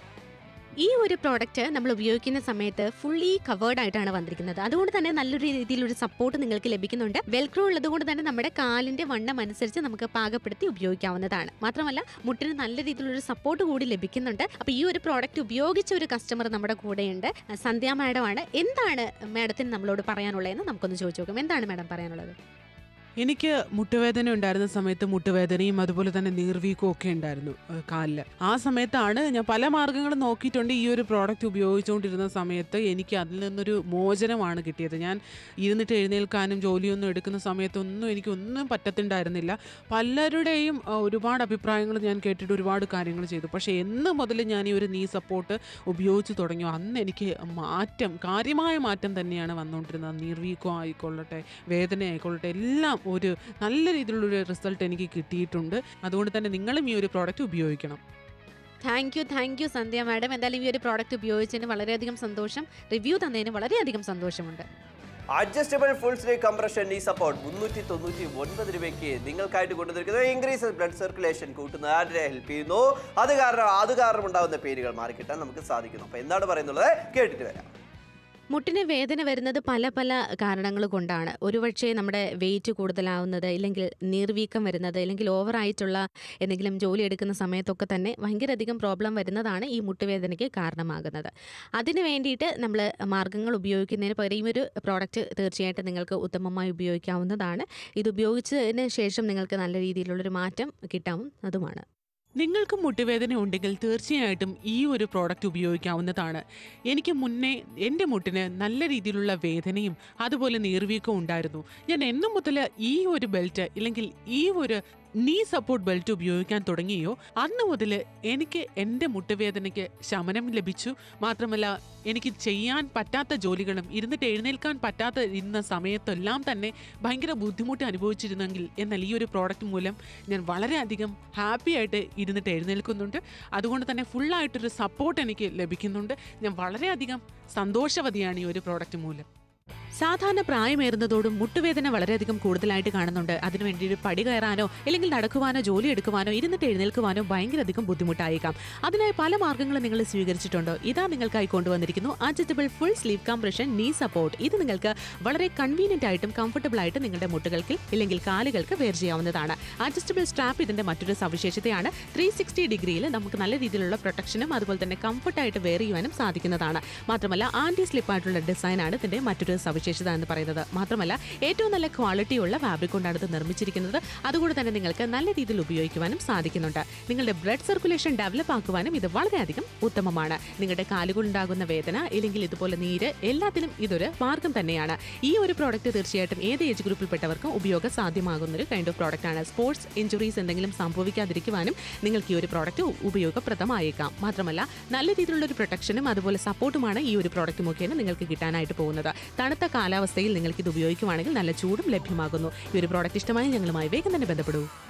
ഈ ഒരു പ്രോഡക്റ്റ് നമ്മൾ ഉപയോഗിക്കുന്ന സമയത്ത് ഫുള്ളി കവേർഡ് ആയിട്ടാണ് വന്നിരിക്കുന്നത്. അതുകൊണ്ട് തന്നെ നല്ലൊരു രീതിയിലൊരു സപ്പോർട്ട് നിങ്ങൾക്ക് ലഭിക്കുന്നുണ്ട്. വെൽക്രോ ഉള്ളത് കൊണ്ട് തന്നെ നമ്മുടെ കാലിന്റെ വണ്ണം അനുസരിച്ച് നമുക്ക് പാകപ്പെടുത്തി ഉപയോഗിക്കാവുന്നതാണ്. മാത്രമല്ല മുട്ടിന് നല്ല രീതിയിലൊരു സപ്പോർട്ട് കൂടി ലഭിക്കുന്നുണ്ട്. അപ്പോൾ ഈ ഒരു പ്രോഡക്റ്റ് ഉപയോഗിച്ച ഒരു കസ്റ്റമർ നമ്മുടെ കൂടെയുണ്ട്. സന്ധ്യ മാഡം ആണ് എന്താണ് മാഡത്തിന് നമ്മളോട് പറയാനുള്ളതെന്ന് നമുക്കൊന്ന് ചോദിച്ചു നോക്കാം. എന്താണ് മാഡം പറയാനുള്ളത്? എനിക്ക് മുട്ടുവേദന ഉണ്ടായിരുന്ന സമയത്ത് മുട്ടുവേദനയും അതുപോലെ തന്നെ നീർവീക്കും ഒക്കെ ഉണ്ടായിരുന്നു കാലിൽ ആ സമയത്താണ് ഞാൻ പല മാർഗങ്ങളും നോക്കിയിട്ടുണ്ട് ഈ ഒരു പ്രോഡക്റ്റ് ഉപയോഗിച്ചുകൊണ്ടിരുന്ന സമയത്ത് എനിക്ക് അതിൽ നിന്നൊരു മോചനമാണ് കിട്ടിയത്. ഞാൻ ഇരുന്നിട്ട് എഴുന്നേൽക്കാനും ജോലിയൊന്നും എടുക്കുന്ന സമയത്തൊന്നും എനിക്കൊന്നും പറ്റത്തുണ്ടായിരുന്നില്ല. പലരുടെയും ഒരുപാട് അഭിപ്രായങ്ങൾ ഞാൻ കേട്ടിട്ട് ഒരുപാട് കാര്യങ്ങൾ ചെയ്തു. പക്ഷേ എന്ന് മുതൽ ഞാൻ ഈ ഒരു നീ സപ്പോർട്ട് ഉപയോഗിച്ച് തുടങ്ങിയോ അന്ന് എനിക്ക് മാറ്റം കാര്യമായ മാറ്റം തന്നെയാണ് വന്നുകൊണ്ടിരുന്നത്. നീർവീക്കം ആയിക്കൊള്ളട്ടെ വേദന ആയിക്കൊള്ളട്ടെ എല്ലാം ഒരു നല്ല രീതിയിലുള്ളൊരു റിസൾട്ട് എനിക്ക് കിട്ടിയിട്ടുണ്ട്. അതുകൊണ്ട് തന്നെ നിങ്ങളും ഈ ഒരു പ്രോഡക്റ്റ് ഉപയോഗിക്കണം. Thank you thank you Sandhya madam. എന്തായാലും ഈ ഒരു പ്രോഡക്റ്റ് ഉപയോഗിച്ചതിന് വളരെയധികം സന്തോഷം. റിവ്യൂ തന്നതിന് വളരെയധികം സന്തോഷമുണ്ട്. അഡ്ജസ്റ്റബിൾ ഫുൾ സ്ലീവ് കംപ്രഷൻ ഈ സപ്പോർട്ട് മുന്നൂറ്റി തൊണ്ണൂറ്റി ഒൻപത് രൂപയ്ക്ക് നിങ്ങൾക്കായിട്ട് കൊണ്ടുവന്നിരിക്കുന്നത് ഇൻക്രീസ് ബ്ലഡ് സർക്കുലേഷൻ കൂട്ടുന്ന ആരുടെ ഹെൽപ്പ് ചെയ്യുന്നു? അത് കാരണം അത് കാരണം ഉണ്ടാകുന്ന പേരുകൾ മാറിക്കിട്ടാൻ നമുക്ക് സാധിക്കുന്നു. അപ്പോൾ എന്താണ് പറയുന്നത്? കേട്ടിട്ട് വരാം. മുട്ടിന് വേദന വരുന്നത് പല പല കാരണങ്ങൾ കൊണ്ടാണ്. ഒരുപക്ഷെ നമ്മുടെ വെയിറ്റ് കൂടുതലാവുന്നത് ഇല്ലെങ്കിൽ നീർവീക്കം വരുന്നത് ഇല്ലെങ്കിൽ ഓവറായിട്ടുള്ള എന്തെങ്കിലും ജോലി എടുക്കുന്ന സമയത്തൊക്കെ തന്നെ ഭയങ്കരധികം പ്രോബ്ലം വരുന്നതാണ് ഈ മുട്ടുവേദനയ്ക്ക് കാരണമാകുന്നത്. അതിന് വേണ്ടിയിട്ട് നമ്മൾ മാർഗങ്ങൾ ഉപയോഗിക്കുന്നതിന് പകരം ഈ ഒരു പ്രോഡക്റ്റ് തീർച്ചയായിട്ടും നിങ്ങൾക്ക് ഉത്തമമായി ഉപയോഗിക്കാവുന്നതാണ്. ഇത് ഉപയോഗിച്ചതിന് ശേഷം നിങ്ങൾക്ക് നല്ല രീതിയിലുള്ളൊരു മാറ്റം കിട്ടാവുന്നതുമാണ്. നിങ്ങൾക്ക് മുട്ടുവേദന ഉണ്ടെങ്കിൽ തീർച്ചയായിട്ടും ഈ ഒരു പ്രോഡക്റ്റ് ഉപയോഗിക്കാവുന്നതാണ്. എനിക്ക് മുന്നേ എന്റെ മുട്ടിന് നല്ല രീതിയിലുള്ള വേദനയും അതുപോലെ നീർവീക്കവും ഉണ്ടായിരുന്നു. ഞാൻ എന്നും മുതൽ ഈ ഒരു ബെൽറ്റ് ഇല്ലെങ്കിൽ ഈ ഒരു നീ സപ്പോർട്ട് ബെൽറ്റ് ഉപയോഗിക്കാൻ തുടങ്ങിയോ? അന്ന് മുതൽ എനിക്ക് എന്റെ മുട്ടുവേദനയ്ക്ക് ശമനം ലഭിച്ചു. മാത്രമല്ല എനിക്ക് ചെയ്യാൻ പറ്റാത്ത ജോലികളും ഇരുന്നിട്ട് എഴുന്നേൽക്കാൻ പറ്റാത്ത ഇരുന്ന സമയത്തെല്ലാം തന്നെ ഭയങ്കര ബുദ്ധിമുട്ട് അനുഭവിച്ചിരുന്നെങ്കിൽ എന്നാൽ ഈ ഒരു പ്രോഡക്റ്റ് മൂലം ഞാൻ വളരെയധികം ഹാപ്പി ആയിട്ട് ഇരുന്നിട്ട് എഴുന്നേൽക്കുന്നുണ്ട്. അതുകൊണ്ട് തന്നെ ഫുള്ളായിട്ടൊരു സപ്പോർട്ട് എനിക്ക് ലഭിക്കുന്നുണ്ട്. ഞാൻ വളരെയധികം സന്തോഷവതിയാണ് ഈ ഒരു പ്രോഡക്റ്റ് മൂലം. സാധാരണ പ്രായമേറുന്നതോടും മുട്ടുവേദന വളരെയധികം കൂടുതലായിട്ട് കാണുന്നുണ്ട്. അതിനുവേണ്ടി ഒരു പടി കയറാനോ അല്ലെങ്കിൽ നടക്കുവാനോ ജോലി എടുക്കുവാനോ ഇരുന്നിട്ട് എഴുന്നേൽക്കുവാനോ ഭയങ്കരധികം ബുദ്ധിമുട്ടായേക്കാം. അതിനായി പല മാർഗങ്ങളും നിങ്ങൾ സ്വീകരിച്ചിട്ടുണ്ടോ. ഇതാ നിങ്ങൾക്കായി കൊണ്ടുവന്നിരിക്കുന്നു. Adjustable full sleeve compression knee support. ഇത് നിങ്ങൾക്ക് വളരെ കൺവീനിയന്റ് ആയിട്ടും കംഫർട്ടബിൾ ആയിട്ട് നിങ്ങളുടെ മുട്ടുകൾക്ക് ഇല്ലെങ്കിൽ കാലുകൾക്ക് വെയർ ചെയ്യാവുന്നതാണ്. അഡ്ജസ്റ്റബിൾ സ്ട്രാപ്പ് ഇതിന്റെ മറ്റൊരു സവിശേഷതയാണ്. ത്രീ സിക്സ്റ്റി ഡിഗ്രിയിൽ നമുക്ക് നല്ല രീതിയിലുള്ള പ്രൊട്ടക്ഷനും അതുപോലെ തന്നെ കംഫർട്ടായിട്ട് വെയർ ചെയ്യുവാനും സാധിക്കുന്നതാണ്. മാത്രമല്ല ആന്റി സ്ലിപ്പായിട്ടുള്ള ഡിസൈനാണ് ഇതിന്റെ മറ്റൊരു സവിശേഷത. എന്ന് പറയുന്നത് മാത്രമല്ല ഏറ്റവും നല്ല ക്വാളിറ്റിയുള്ള ഫാബ്രിക് കൊണ്ടാണ് ഇത് നിർമ്മിച്ചിരിക്കുന്നത്. അതുകൊണ്ട് തന്നെ നിങ്ങൾക്ക് നല്ല രീതിയിൽ ഉപയോഗിക്കുവാനും സാധിക്കുന്നുണ്ട്. നിങ്ങളുടെ ബ്ലഡ് സർക്കുലേഷൻ ഡെവലപ്പ് ആക്കുവാനും ഇത് വളരെയധികം ഉത്തമമാണ്. നിങ്ങളുടെ കാലുകൊണ്ടാകുന്ന വേദന ഇല്ലെങ്കിൽ ഇതുപോലെ നീര് എല്ലാത്തിനും ഇതൊരു മാർഗം തന്നെയാണ്. ഈ ഒരു പ്രോഡക്റ്റ് തീർച്ചയായിട്ടും ഏത് ഏജ് ഗ്രൂപ്പിൽപ്പെട്ടവർക്കും ഉപയോഗ സാധ്യമാകുന്ന ഒരു കൈൻഡ് ഓഫ് പ്രോഡക്റ്റ് ആണ്. സ്പോർട്സ് ഇഞ്ചുറീസ് എന്തെങ്കിലും സംഭവിക്കാതിരിക്കുവാനും നിങ്ങൾക്ക് ഈ ഒരു പ്രോഡക്റ്റ് ഉപയോഗപ്രദമായേക്കാം. മാത്രമല്ല നല്ല രീതിയിലുള്ള ഒരു പ്രൊട്ടക്ഷനും അതുപോലെ സപ്പോർട്ടുമാണ് ഈ ഒരു പ്രോഡക്റ്റ് മുഖേന നിങ്ങൾക്ക് കിട്ടാനായിട്ട് പോകുന്നത്. തണുത്ത കാലാവസ്ഥയിൽ നിങ്ങൾക്ക് ഇത് ഉപയോഗിക്കുവാണെങ്കിൽ നല്ല ചൂടും ലഭ്യമാകുന്നു. ഈ ഒരു പ്രോഡക്റ്റ് ഇഷ്ടമായി ഞങ്ങളുമായി വേഗം തന്നെ ബന്ധപ്പെടൂ.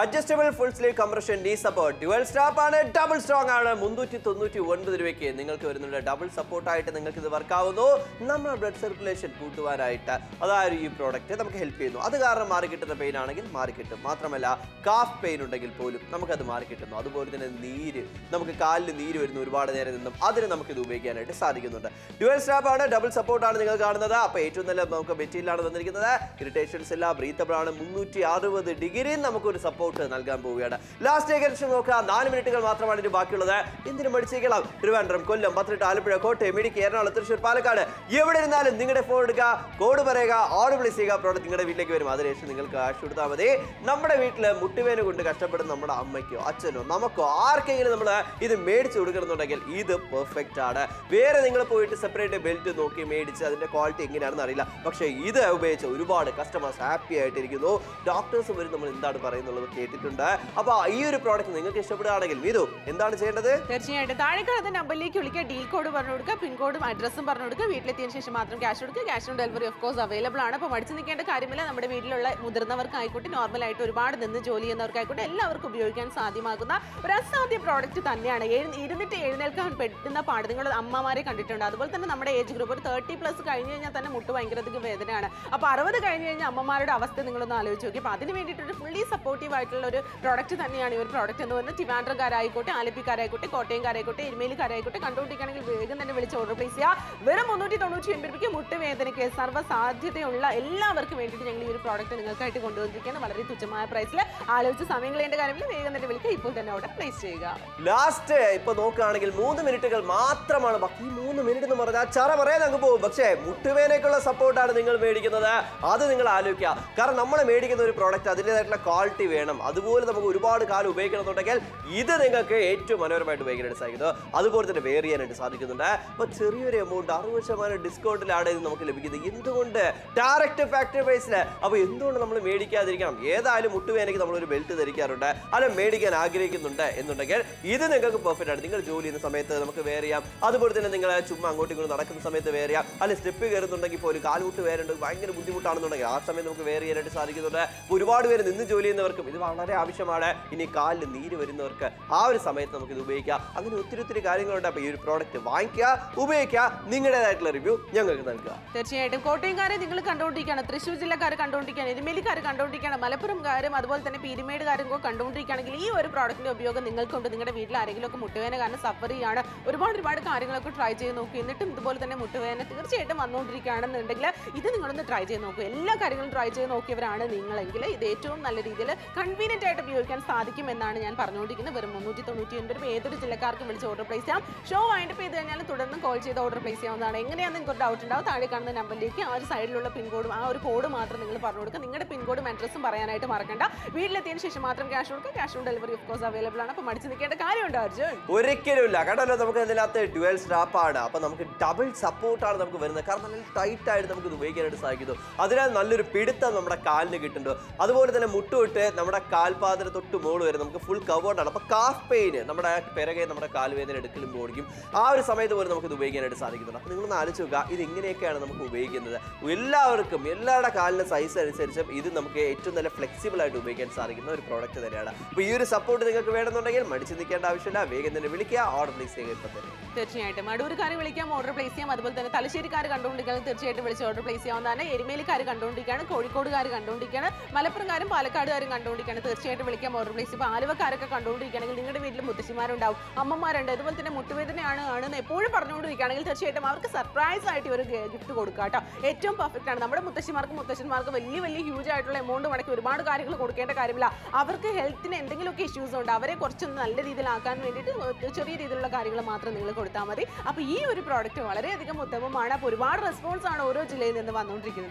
അഡ്ജസ്റ്റബിൾ ഫുൾ സ്ലീവ് കംപ്രഷൻ ഡി സപ്പോർട്ട് ഡ്യുവൽ സ്റ്റാപ്പ് ആണ് ഡബിൾ സ്ട്രോങ് ആണ്. മുന്നൂറ്റി തൊണ്ണൂറ്റി ഒൻപത് രൂപയ്ക്ക് നിങ്ങൾക്ക് വരുന്നുണ്ട് ഡബിൾ സപ്പോർട്ടായിട്ട് നിങ്ങൾക്ക് ഇത് വർക്ക് ആവുന്നു. നമ്മുടെ ബ്ലഡ് സർക്കുലേഷൻ കൂട്ടുവാനായിട്ട് അതായത് ഈ പ്രോഡക്റ്റ് നമുക്ക് ഹെൽപ്പ് ചെയ്യുന്നു. അത് കാരണം മാറി കിട്ടുന്ന പെയിൻ ആണെങ്കിൽ മാറി കിട്ടും. മാത്രമല്ല കാഫ് പെയിൻ ഉണ്ടെങ്കിൽ പോലും നമുക്കത് മാറി കിട്ടുന്നു. അതുപോലെ തന്നെ നീര് നമുക്ക് കാലിൽ നീര് വരുന്നു ഒരുപാട് നേരം നിന്നും അതിന് നമുക്ക് ഇത് ഉപയോഗിക്കാനായിട്ട് സാധിക്കുന്നുണ്ട്. ഡ്യുവൽ സ്റ്റാപ്പ് ആണ് ഡബിൾ സപ്പോർട്ടാണ് നിങ്ങൾ കാണുന്നത്. അപ്പോൾ ഏറ്റവും നല്ല നമുക്ക് മെറ്റീരിയലാണ് വന്നിരിക്കുന്നത് ഇറിറ്റേഷൻസ് എല്ലാം ബ്രീത്തബിൾ ആണ്. മുന്നൂറ്റി അറുപത് ഡിഗ്രി നമുക്കൊരു സപ്പോർട്ട് നൽകാൻ പോവുകയാണ്. ലാസ്റ്റ് ഏകദേശം നോക്കാം നാല് മിനിറ്റുകൾ മാത്രമാണ് ഇനി ബാക്കിയുള്ളത്. എന്തിനു മടിച്ചേക്കണം തിരുവനന്തപുരം കൊല്ലം പത്തനംതിട്ട ആലപ്പുഴ കോട്ടയം ഇടുക്കി എറണാകുളം തൃശ്ശൂർ പാലക്കാട്. എവിടെ ഇരുന്നാലും നിങ്ങളുടെ ഫോൺ എടുക്കുക. കോഡ് പറയുക. ഓർഡർ പ്ലേസ് ചെയ്യുക. പ്രോഡക്റ്റ് നിങ്ങളുടെ വീട്ടിലേക്ക് വരും. അതിനുശേഷം നിങ്ങൾക്ക് കാശ് കൊടുത്താൽ മതി. നമ്മുടെ വീട്ടിൽ മുട്ടുവേന കൊണ്ട് കഷ്ടപ്പെടുന്ന നമ്മുടെ അമ്മയ്ക്കോ അച്ഛനോ നമുക്കോ ആർക്കെങ്കിലും നമ്മൾ ഇത് മേടിച്ച് കൊടുക്കണമെന്നുണ്ടെങ്കിൽ ഇത് പെർഫെക്റ്റ് ആണ്. വേറെ നിങ്ങൾ പോയിട്ട് സെപ്പറേറ്റ് ബെൽറ്റ് നോക്കി മേടിച്ച് അതിന്റെ ക്വാളിറ്റി എങ്ങനെയാണെന്ന് അറിയില്ല. പക്ഷേ ഇത് ഉപയോഗിച്ച് ഒരുപാട് കസ്റ്റമേഴ്സ് ഹാപ്പി ആയിട്ടിരിക്കുന്നു. ഡോക്ടേഴ്സ് വരും നമ്മൾ എന്താണ് പറയുന്നുള്ളത് കേട്ടിട്ടുണ്ട് അപ്പോൾ ഈ ഒരു പ്രോഡക്റ്റ് നിങ്ങൾക്ക് ഇഷ്ടപ്പെടുകയാണെങ്കിൽ വീതു എന്താണ് ചെയ്യേണ്ടത്? തീർച്ചയായിട്ടും. താഴെ കാണുന്ന നമ്പറിലേക്ക് വിളിക്കുക. ഡീൽ കോഡ് പറഞ്ഞു കൊടുക്കുക. പിൻ കോഡും അഡ്രസ്സും പറഞ്ഞു കൊടുക്കുക. വീട്ടിലെത്തിയതിനു ശേഷം മാത്രം ക്യാഷ് കൊടുക്കുക. Cash on delivery of course available ആണ്. അപ്പോൾ മടിച്ചു നിൽക്കേണ്ട കാര്യമില്ല. നമ്മുടെ വീട്ടിലുള്ള മുതിർന്നവർക്കായിക്കോട്ടെ നോർമലായിട്ട് ഒരുപാട് നിന്ന് ജോലി ചെയ്യുന്നവർക്കായിക്കോട്ടെ എല്ലാവർക്കും ഉപയോഗിക്കാൻ സാധ്യമാകുന്ന ഒരു അസാധ്യ പ്രോഡക്റ്റ് തന്നെയാണ്. ഇരുന്നിട്ട് എഴുന്നേൽക്കാൻ പെട്ടുന്ന പാട് നിങ്ങൾ അമ്മമാരെ കണ്ടിട്ടുണ്ട്. അതുപോലെ തന്നെ നമ്മുടെ ഏജ് ഗ്രൂപ്പ് ഒരു തേർട്ടി പ്ലസ് കഴിഞ്ഞ് കഴിഞ്ഞാൽ തന്നെ മുട്ട് ഭയങ്കരധികം വേദനയാണ്. അപ്പോൾ അറുപത് കഴിഞ്ഞ് കഴിഞ്ഞാൽ അമ്മമാരുടെ അവസ്ഥ നിങ്ങളൊന്ന് ആലോചിച്ച് നോക്കി അപ്പോൾ അതിന് വേണ്ടിയിട്ടൊരു ഫുള്ളി സപ്പോർട്ടീവ് ആയിട്ടുള്ള ഒരു പ്രോഡക്റ്റ് തന്നെയാണ്. ഈ ഒരു പ്രോഡക്റ്റ് എന്ന് പറയുന്നത് ട്രിവാൻഡ്രക്കാരായിക്കോട്ടെ ആലപ്പിക്കാരായിക്കോട്ടെ കോട്ടയംകാരായിക്കോട്ടെ എരുമേലിക്കാരായിക്കോട്ടെ കണ്ടുകൊണ്ടിരിക്കുകയാണെങ്കിൽ വേഗം തന്നെ വിളിച്ച് ഓർഡർ പ്ലേസ് ചെയ്യുക വെറും മുന്നൂറ്റി തൊണ്ണൂറ്റി എൺപത് രൂപയ്ക്ക് മുട്ടുവേദനയ്ക്ക് സർവസാധ്യതയുള്ള എല്ലാവർക്കും വേണ്ടിയിട്ട് ഞങ്ങൾ ഈ ഒരു പ്രോഡക്റ്റ് നിങ്ങൾക്കായിട്ട് കൊണ്ടുവന്നിരിക്കുകയാണ്. വളരെ തുച്ഛമായ പ്രൈസിൽ ആലോചിച്ച് സമയം കളയേണ്ട കാര്യമില്ല. വേഗം തന്നെ വിളിക്കുക. ഇപ്പോൾ തന്നെ ഓർഡർ പ്ലേസ് ചെയ്യുക. ലാസ്റ്റ് ഇപ്പൊ നോക്കുകയാണെങ്കിൽ മൂന്ന് മിനിറ്റുകൾ മാത്രമാണ് ബാക്കി. മൂന്ന് മിനിറ്റ് എന്ന് പറഞ്ഞാൽ ചറ പറയാൻ അങ്ങ് പോകും. പക്ഷേ മുട്ടുവേനയ്ക്കുള്ള സപ്പോർട്ടാണ് നിങ്ങൾ മേടിക്കുന്നത്. അത് നിങ്ങൾ ആലോചിക്കുക. കാരണം നമ്മൾ മേടിക്കുന്ന ഒരു പ്രോഡക്റ്റ് അതിന്റെതായിട്ടുള്ള ക്വാളിറ്റി വേണം. അതുപോലെ നമുക്ക് ഒരുപാട് കാലം ഉപയോഗിക്കണമെന്നുണ്ടെങ്കിൽ ഇത് നിങ്ങൾക്ക് ഏറ്റവും മനോഹരമായിട്ട് ഉപയോഗിക്കാനായിട്ട് സാധിക്കുന്നു അതുപോലെ തന്നെ വേർ ചെയ്യാനായിട്ട് സാധിക്കുന്നുണ്ട്. അപ്പോൾ ചെറിയൊരു എമൗണ്ട് അറുപത് ശതമാനം ഡിസ്കൗണ്ടിലാണ് ഇത് നമുക്ക് ലഭിക്കുന്നത്. എന്തുകൊണ്ട്? ഡയറക്റ്റ് ഫാക്ടറി പ്രൈസിൽ അപ്പോൾ എന്തുകൊണ്ട് നമ്മൾ മേടിക്കാതിരിക്കണം? ഏതായാലും മുട്ടുവേനയ്ക്ക് നമ്മളൊരു ബെൽറ്റ് ധരിക്കാറുണ്ട്. അല്ല മേടിക്കാൻ ആഗ്രഹിക്കുന്നുണ്ട് എന്നുണ്ടെങ്കിൽ ഇത് നിങ്ങൾക്ക് പെർഫെക്റ്റ് ആണ്. നിങ്ങൾ ജോലി ചെയ്യുന്ന സമയത്ത് നമുക്ക് വേർ ചെയ്യാം. അതുപോലെ തന്നെ നിങ്ങൾ ചുമ്മാ അങ്ങോട്ടും ഇങ്ങോട്ടും നടക്കുന്ന സമയത്ത് വേർ ചെയ്യാം. സ്റ്റെപ്പ് കയറുന്നുണ്ടെങ്കിൽ ഇപ്പോൾ ഒരു കാൽമുട്ട് വേറെ ഭയങ്കര ബുദ്ധിമുട്ടാണെന്നുണ്ടെങ്കിൽ ആ സമയത്ത് നമുക്ക് വേർ ചെയ്യാനായിട്ട് സാധിക്കുന്നുണ്ട്. ഒരുപാട് പേര് നിന്ന് ജോലി ചെയ്യുന്നവർക്കും ഇത് വളരെ ആവശ്യമാണ്. ഇനി കാലിൽ നീര് വരുന്നവർക്ക് ആ ഒരു സമയത്ത് നമുക്കിത് ഉപയോഗിക്കാം. അങ്ങനെ ഒത്തിരി ഒത്തിരി കാര്യങ്ങളുണ്ട്. അപ്പോൾ ഈ ഒരു പ്രോഡക്റ്റ് വാങ്ങിക്കുക ഉപയോഗിക്കുക നിങ്ങളുടേതായിട്ടുള്ള റിവ്യൂ ഞങ്ങൾക്ക് നൽകുക. തീർച്ചയായിട്ടും. കോട്ടയംകാരെ നിങ്ങൾ കണ്ടുകൊണ്ടിരിക്കുകയാണ്. തൃശ്ശൂർ ജില്ലക്കാർ കണ്ടുകൊണ്ടിരിക്കുകയാണ്. എരുമേലിക്കാർ കണ്ടുകൊണ്ടിരിക്കുകയാണ്. മലപ്പുറംകാരും അതുപോലെ തന്നെ പീരുമേടുകാരും ഒക്കെ കണ്ടുകൊണ്ടിരിക്കുകയാണെങ്കിൽ ഈ ഒരു പ്രോഡക്റ്റിന്റെ ഉപയോഗം നിങ്ങൾക്കുണ്ട്. നിങ്ങളുടെ വീട്ടിൽ ആരെങ്കിലും ഒക്കെ മുട്ടുവേന കാരണം സഫർ ചെയ്യാണ് ഒരുപാട് ഒരുപാട് കാര്യങ്ങളൊക്കെ ട്രൈ ചെയ്ത് നോക്കി. എന്നിട്ടും ഇതുപോലെ തന്നെ മുട്ടുവേന തീർച്ചയായിട്ടും വന്നുകൊണ്ടിരിക്കുകയാണെന്നുണ്ടെങ്കിൽ ഇത് നിങ്ങളൊന്ന് ട്രൈ ചെയ്ത് നോക്കൂ. എല്ലാ കാര്യങ്ങളും ട്രൈ ചെയ്ത് നോക്കിയവരാണ് നിങ്ങളെങ്കിൽ ഇത് ഏറ്റവും നല്ല രീതിയിൽ കൺവീനിയന്റ് ആയിട്ട് ഉപയോഗിക്കാൻ സാധിക്കും എന്നാണ് ഞാൻ പറഞ്ഞുകൊണ്ടിരിക്കുന്നത്. വെറും മുന്നൂറ്റി തൊണ്ണൂറ്റി ഒൻപത് രൂപ ഏതൊരു ജില്ലക്കാർക്കും വിളിച്ച് ഓർഡർ പ്ലേസ് ചെയ്യാം. ഷോ വൈൻഡപ്പ് ചെയ്ത് കഴിഞ്ഞാൽ തുടർന്ന് കോൾ ചെയ്ത് ഓർഡർ പ്ലേസ് ചെയ്യാവുന്നതാണ്. എങ്ങനെയാണ് നിങ്ങൾക്ക് ഡൗട്ട് ഉണ്ടാവും താഴെ കാണുന്ന നമ്പറിലേക്ക് ആ ഒരു സൈഡിലുള്ള പിൻകോഡും ആ ഒരു കോഡ് മാത്രം നിങ്ങൾ പറഞ്ഞു കൊടുക്കുക. നിങ്ങളുടെ പിൻകോഡും അഡ്രസ്സും പറയാനായിട്ട് മറക്കണ്ട. വീട്ടിലെത്തിയതിന് ശേഷം മാത്രം ക്യാഷ് കൊടുക്കുക. Cash on delivery of course available ആണ്. അപ്പോൾ മടിച്ച് നിൽക്കേണ്ട കാര്യമുണ്ട് അർജുൻ. ഒരിക്കലും ഇല്ല കേട്ടല്ലോ നമുക്ക് ഇതിനകത്ത് ഡ്യുവൽ സ്ട്രാപ്പ് ആണ്. അപ്പോൾ നമുക്ക് ഡബിൾ സപ്പോർട്ടാണ് നമുക്ക് വരുന്നത്. കാരണം നല്ല ടൈറ്റ് ആയിട്ട് നമുക്ക് ഇത് ഉപയോഗിക്കാനായിട്ട് സാധിക്കുന്നു. അതിനാൽ നല്ലൊരു പിടുത്തം നമ്മുടെ കാലിന് കിട്ടുന്നുണ്ട്. അതുപോലെ തന്നെ മുട്ടുവിട്ട് നമ്മുടെ കാൽപാദന തൊട്ട് മുകളിൽ വരെ നമുക്ക് ഫുൾ കവേർഡാണ് അപ്പോൾ കാഫ് പെയിൻ നമ്മുടെ പിറകെ നമ്മുടെ കാൽവേദന എടുക്കലും ഓടിക്കും ആ ഒരു സമയത്ത് പോലും നമുക്ക് ഇത് ഉപയോഗിക്കാനായിട്ട് സാധിക്കുന്നുണ്ട്. അപ്പോൾ നിങ്ങളൊന്ന് ആലോചിച്ച് നോക്കുക ഇത് എങ്ങനെയൊക്കെയാണ് നമുക്ക് ഉപയോഗിക്കുന്നത്. എല്ലാവർക്കും എല്ലാവരുടെ കാലിന്റെ സൈസ് അനുസരിച്ചും ഇത് നമുക്ക് ഏറ്റവും നല്ല ഫ്ലെക്സിബിൾ ആയിട്ട് ഉപയോഗിക്കാൻ സാധിക്കുന്ന ഒരു പ്രോഡക്റ്റ് തന്നെയാണ്. അപ്പോൾ ഈ ഒരു സപ്പോർട്ട് നിങ്ങൾക്ക് വേണമെന്നുണ്ടെങ്കിൽ മടിച്ചു നിൽക്കേണ്ട ആവശ്യമില്ല. വേഗം തന്നെ വിളിക്കുക. ഓർഡർ പ്ലേസ് ചെയ്യുക ഇപ്പം തന്നെ. തീർച്ചയായിട്ടും. അടൂർക്കാർ വിളിക്കാം ഓർഡർ പ്ലേസ് ചെയ്യാം. അതുപോലെ തന്നെ തലശ്ശേരിക്കാർ കണ്ടുകൊണ്ടിരിക്കുകയാണ് തീർച്ചയായിട്ടും വിളിച്ച് ഓർഡർ പ്ലേസ് ചെയ്യാവുന്നതാണ്. എരുമേലിക്കാർ കണ്ടുകൊണ്ടിരിക്കുകയാണ് കോഴിക്കോടുകാർ കണ്ടുകൊണ്ടിരിക്കുകയാണ് മലപ്പുറംകാരും പാലക്കാടുകാരും കണ്ടുകൊണ്ടിരിക്കുകയാണ്. തീർച്ചയായിട്ടും വിളിക്കാൻ ഓർഡർ പ്ലേസ് ഇപ്പോൾ ആലുവക്കാരൊക്കെ കണ്ടുകൊണ്ടിരിക്കുകയാണെങ്കിൽ നിങ്ങളുടെ വീട്ടിൽ മുത്തശ്ശിമാരുണ്ടാവും. അമ്മമാരുണ്ട്. അതുപോലെ തന്നെ മുട്ടുവേദനയാണ് ആണെന്ന് എപ്പോഴും പറഞ്ഞുകൊണ്ടിരിക്കുകയാണെങ്കിൽ തീർച്ചയായിട്ടും അവർക്ക് സർപ്രൈസ് ആയിട്ട് ഒരു ഗിഫ്റ്റ് കൊടുക്കുക കേട്ടോ. ഏറ്റവും പെർഫെക്റ്റ് ആണ്. നമ്മുടെ മുത്തശ്ശിമാർക്കും മുത്തശ്ശന്മാർക്കും വലിയ വലിയ ഹ്യൂജ് ആയിട്ടുള്ള എമൗണ്ട് മുടക്കി ഒരുപാട് കാര്യങ്ങൾ കൊടുക്കേണ്ട കാര്യമില്ല. അവർക്ക് ഹെൽത്തിന് എന്തെങ്കിലുമൊക്കെ ഇഷ്യൂസ് ഉണ്ട് അവരെ കുറച്ചൊന്ന് നല്ല രീതിയിലാക്കാൻ വേണ്ടിയിട്ട് ചെറിയ രീതിയിലുള്ള കാര്യങ്ങൾ മാത്രം നിങ്ങൾ കൊടുത്താൽ മതി. അപ്പോൾ ഈ ഒരു പ്രോഡക്റ്റ് വളരെയധികം ഉത്തമമാണ്. അപ്പോൾ ഒരുപാട് റെസ്പോൺസ് ആണ് ഓരോ ജില്ലയിൽ നിന്ന് വന്നുകൊണ്ടിരിക്കുന്നത്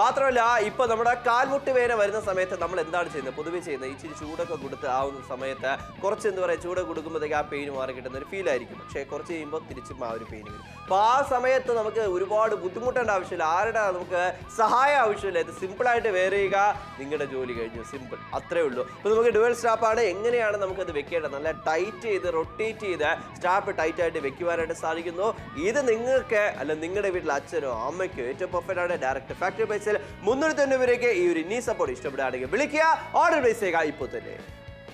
മാത്രമല്ല ഇപ്പൊ നമ്മുടെ കാൽമുട്ട് വേദന വരുന്ന സമയത്ത് നമ്മൾ എന്താണ് ചെയ്യുന്നത്? പൊതുവെ ചെയ്യുന്നത് ഇച്ചിരി ചൂടൊക്കെ കൊടുത്ത് ആവുന്ന സമയത്ത് കുറച്ച് എന്താ പറയുക ചൂട് കൊടുക്കുമ്പോഴത്തേക്ക് ആ പെയിൻ മാറി കിട്ടുന്ന ഒരു ഫീൽ ആയിരിക്കും. പക്ഷേ കുറച്ച് കഴിയുമ്പോൾ തിരിച്ചും ആ ഒരു പെയിൻ വരും. അപ്പോൾ ആ സമയത്ത് നമുക്ക് ഒരുപാട് ബുദ്ധിമുട്ടേണ്ട ആവശ്യമില്ല. ആരുടെ നമുക്ക് സഹായം ആവശ്യമില്ല. ഇത് സിമ്പിളായിട്ട് വേറെ ചെയ്യുക നിങ്ങളുടെ ജോലി കഴിഞ്ഞു. സിമ്പിൾ അത്രേ ഉള്ളൂ. അപ്പോൾ നമുക്ക് ഡുവൽ സ്റ്റാപ്പാണ് എങ്ങനെയാണ് നമുക്കത് വെക്കേണ്ടത്? നല്ല ടൈറ്റ് ചെയ്ത് റൊട്ടേറ്റ് ചെയ്ത് സ്റ്റാപ്പ് ടൈറ്റായിട്ട് വെക്കുവാനായിട്ട് സാധിക്കുന്നു. ഇത് നിങ്ങൾക്ക് അല്ല നിങ്ങളുടെ വീട്ടിൽ അച്ഛനോ അമ്മയ്ക്കോ ഏറ്റവും പെർഫെക്റ്റ് ആണ്. ഡയറക്റ്റ് ഫാക്ടറി പൈസയിൽ മുന്നൂറ്റി തൊണ്ണൂറ് ഈ ഒരു നീ സപ്പോർട്ട് ഇഷ്ടപ്പെടുകയാണെങ്കിൽ വിളിക്കുക. ഓർഡർ പ്ലേസ് ചെയ്യുക ഇപ്പോൾ തന്നെ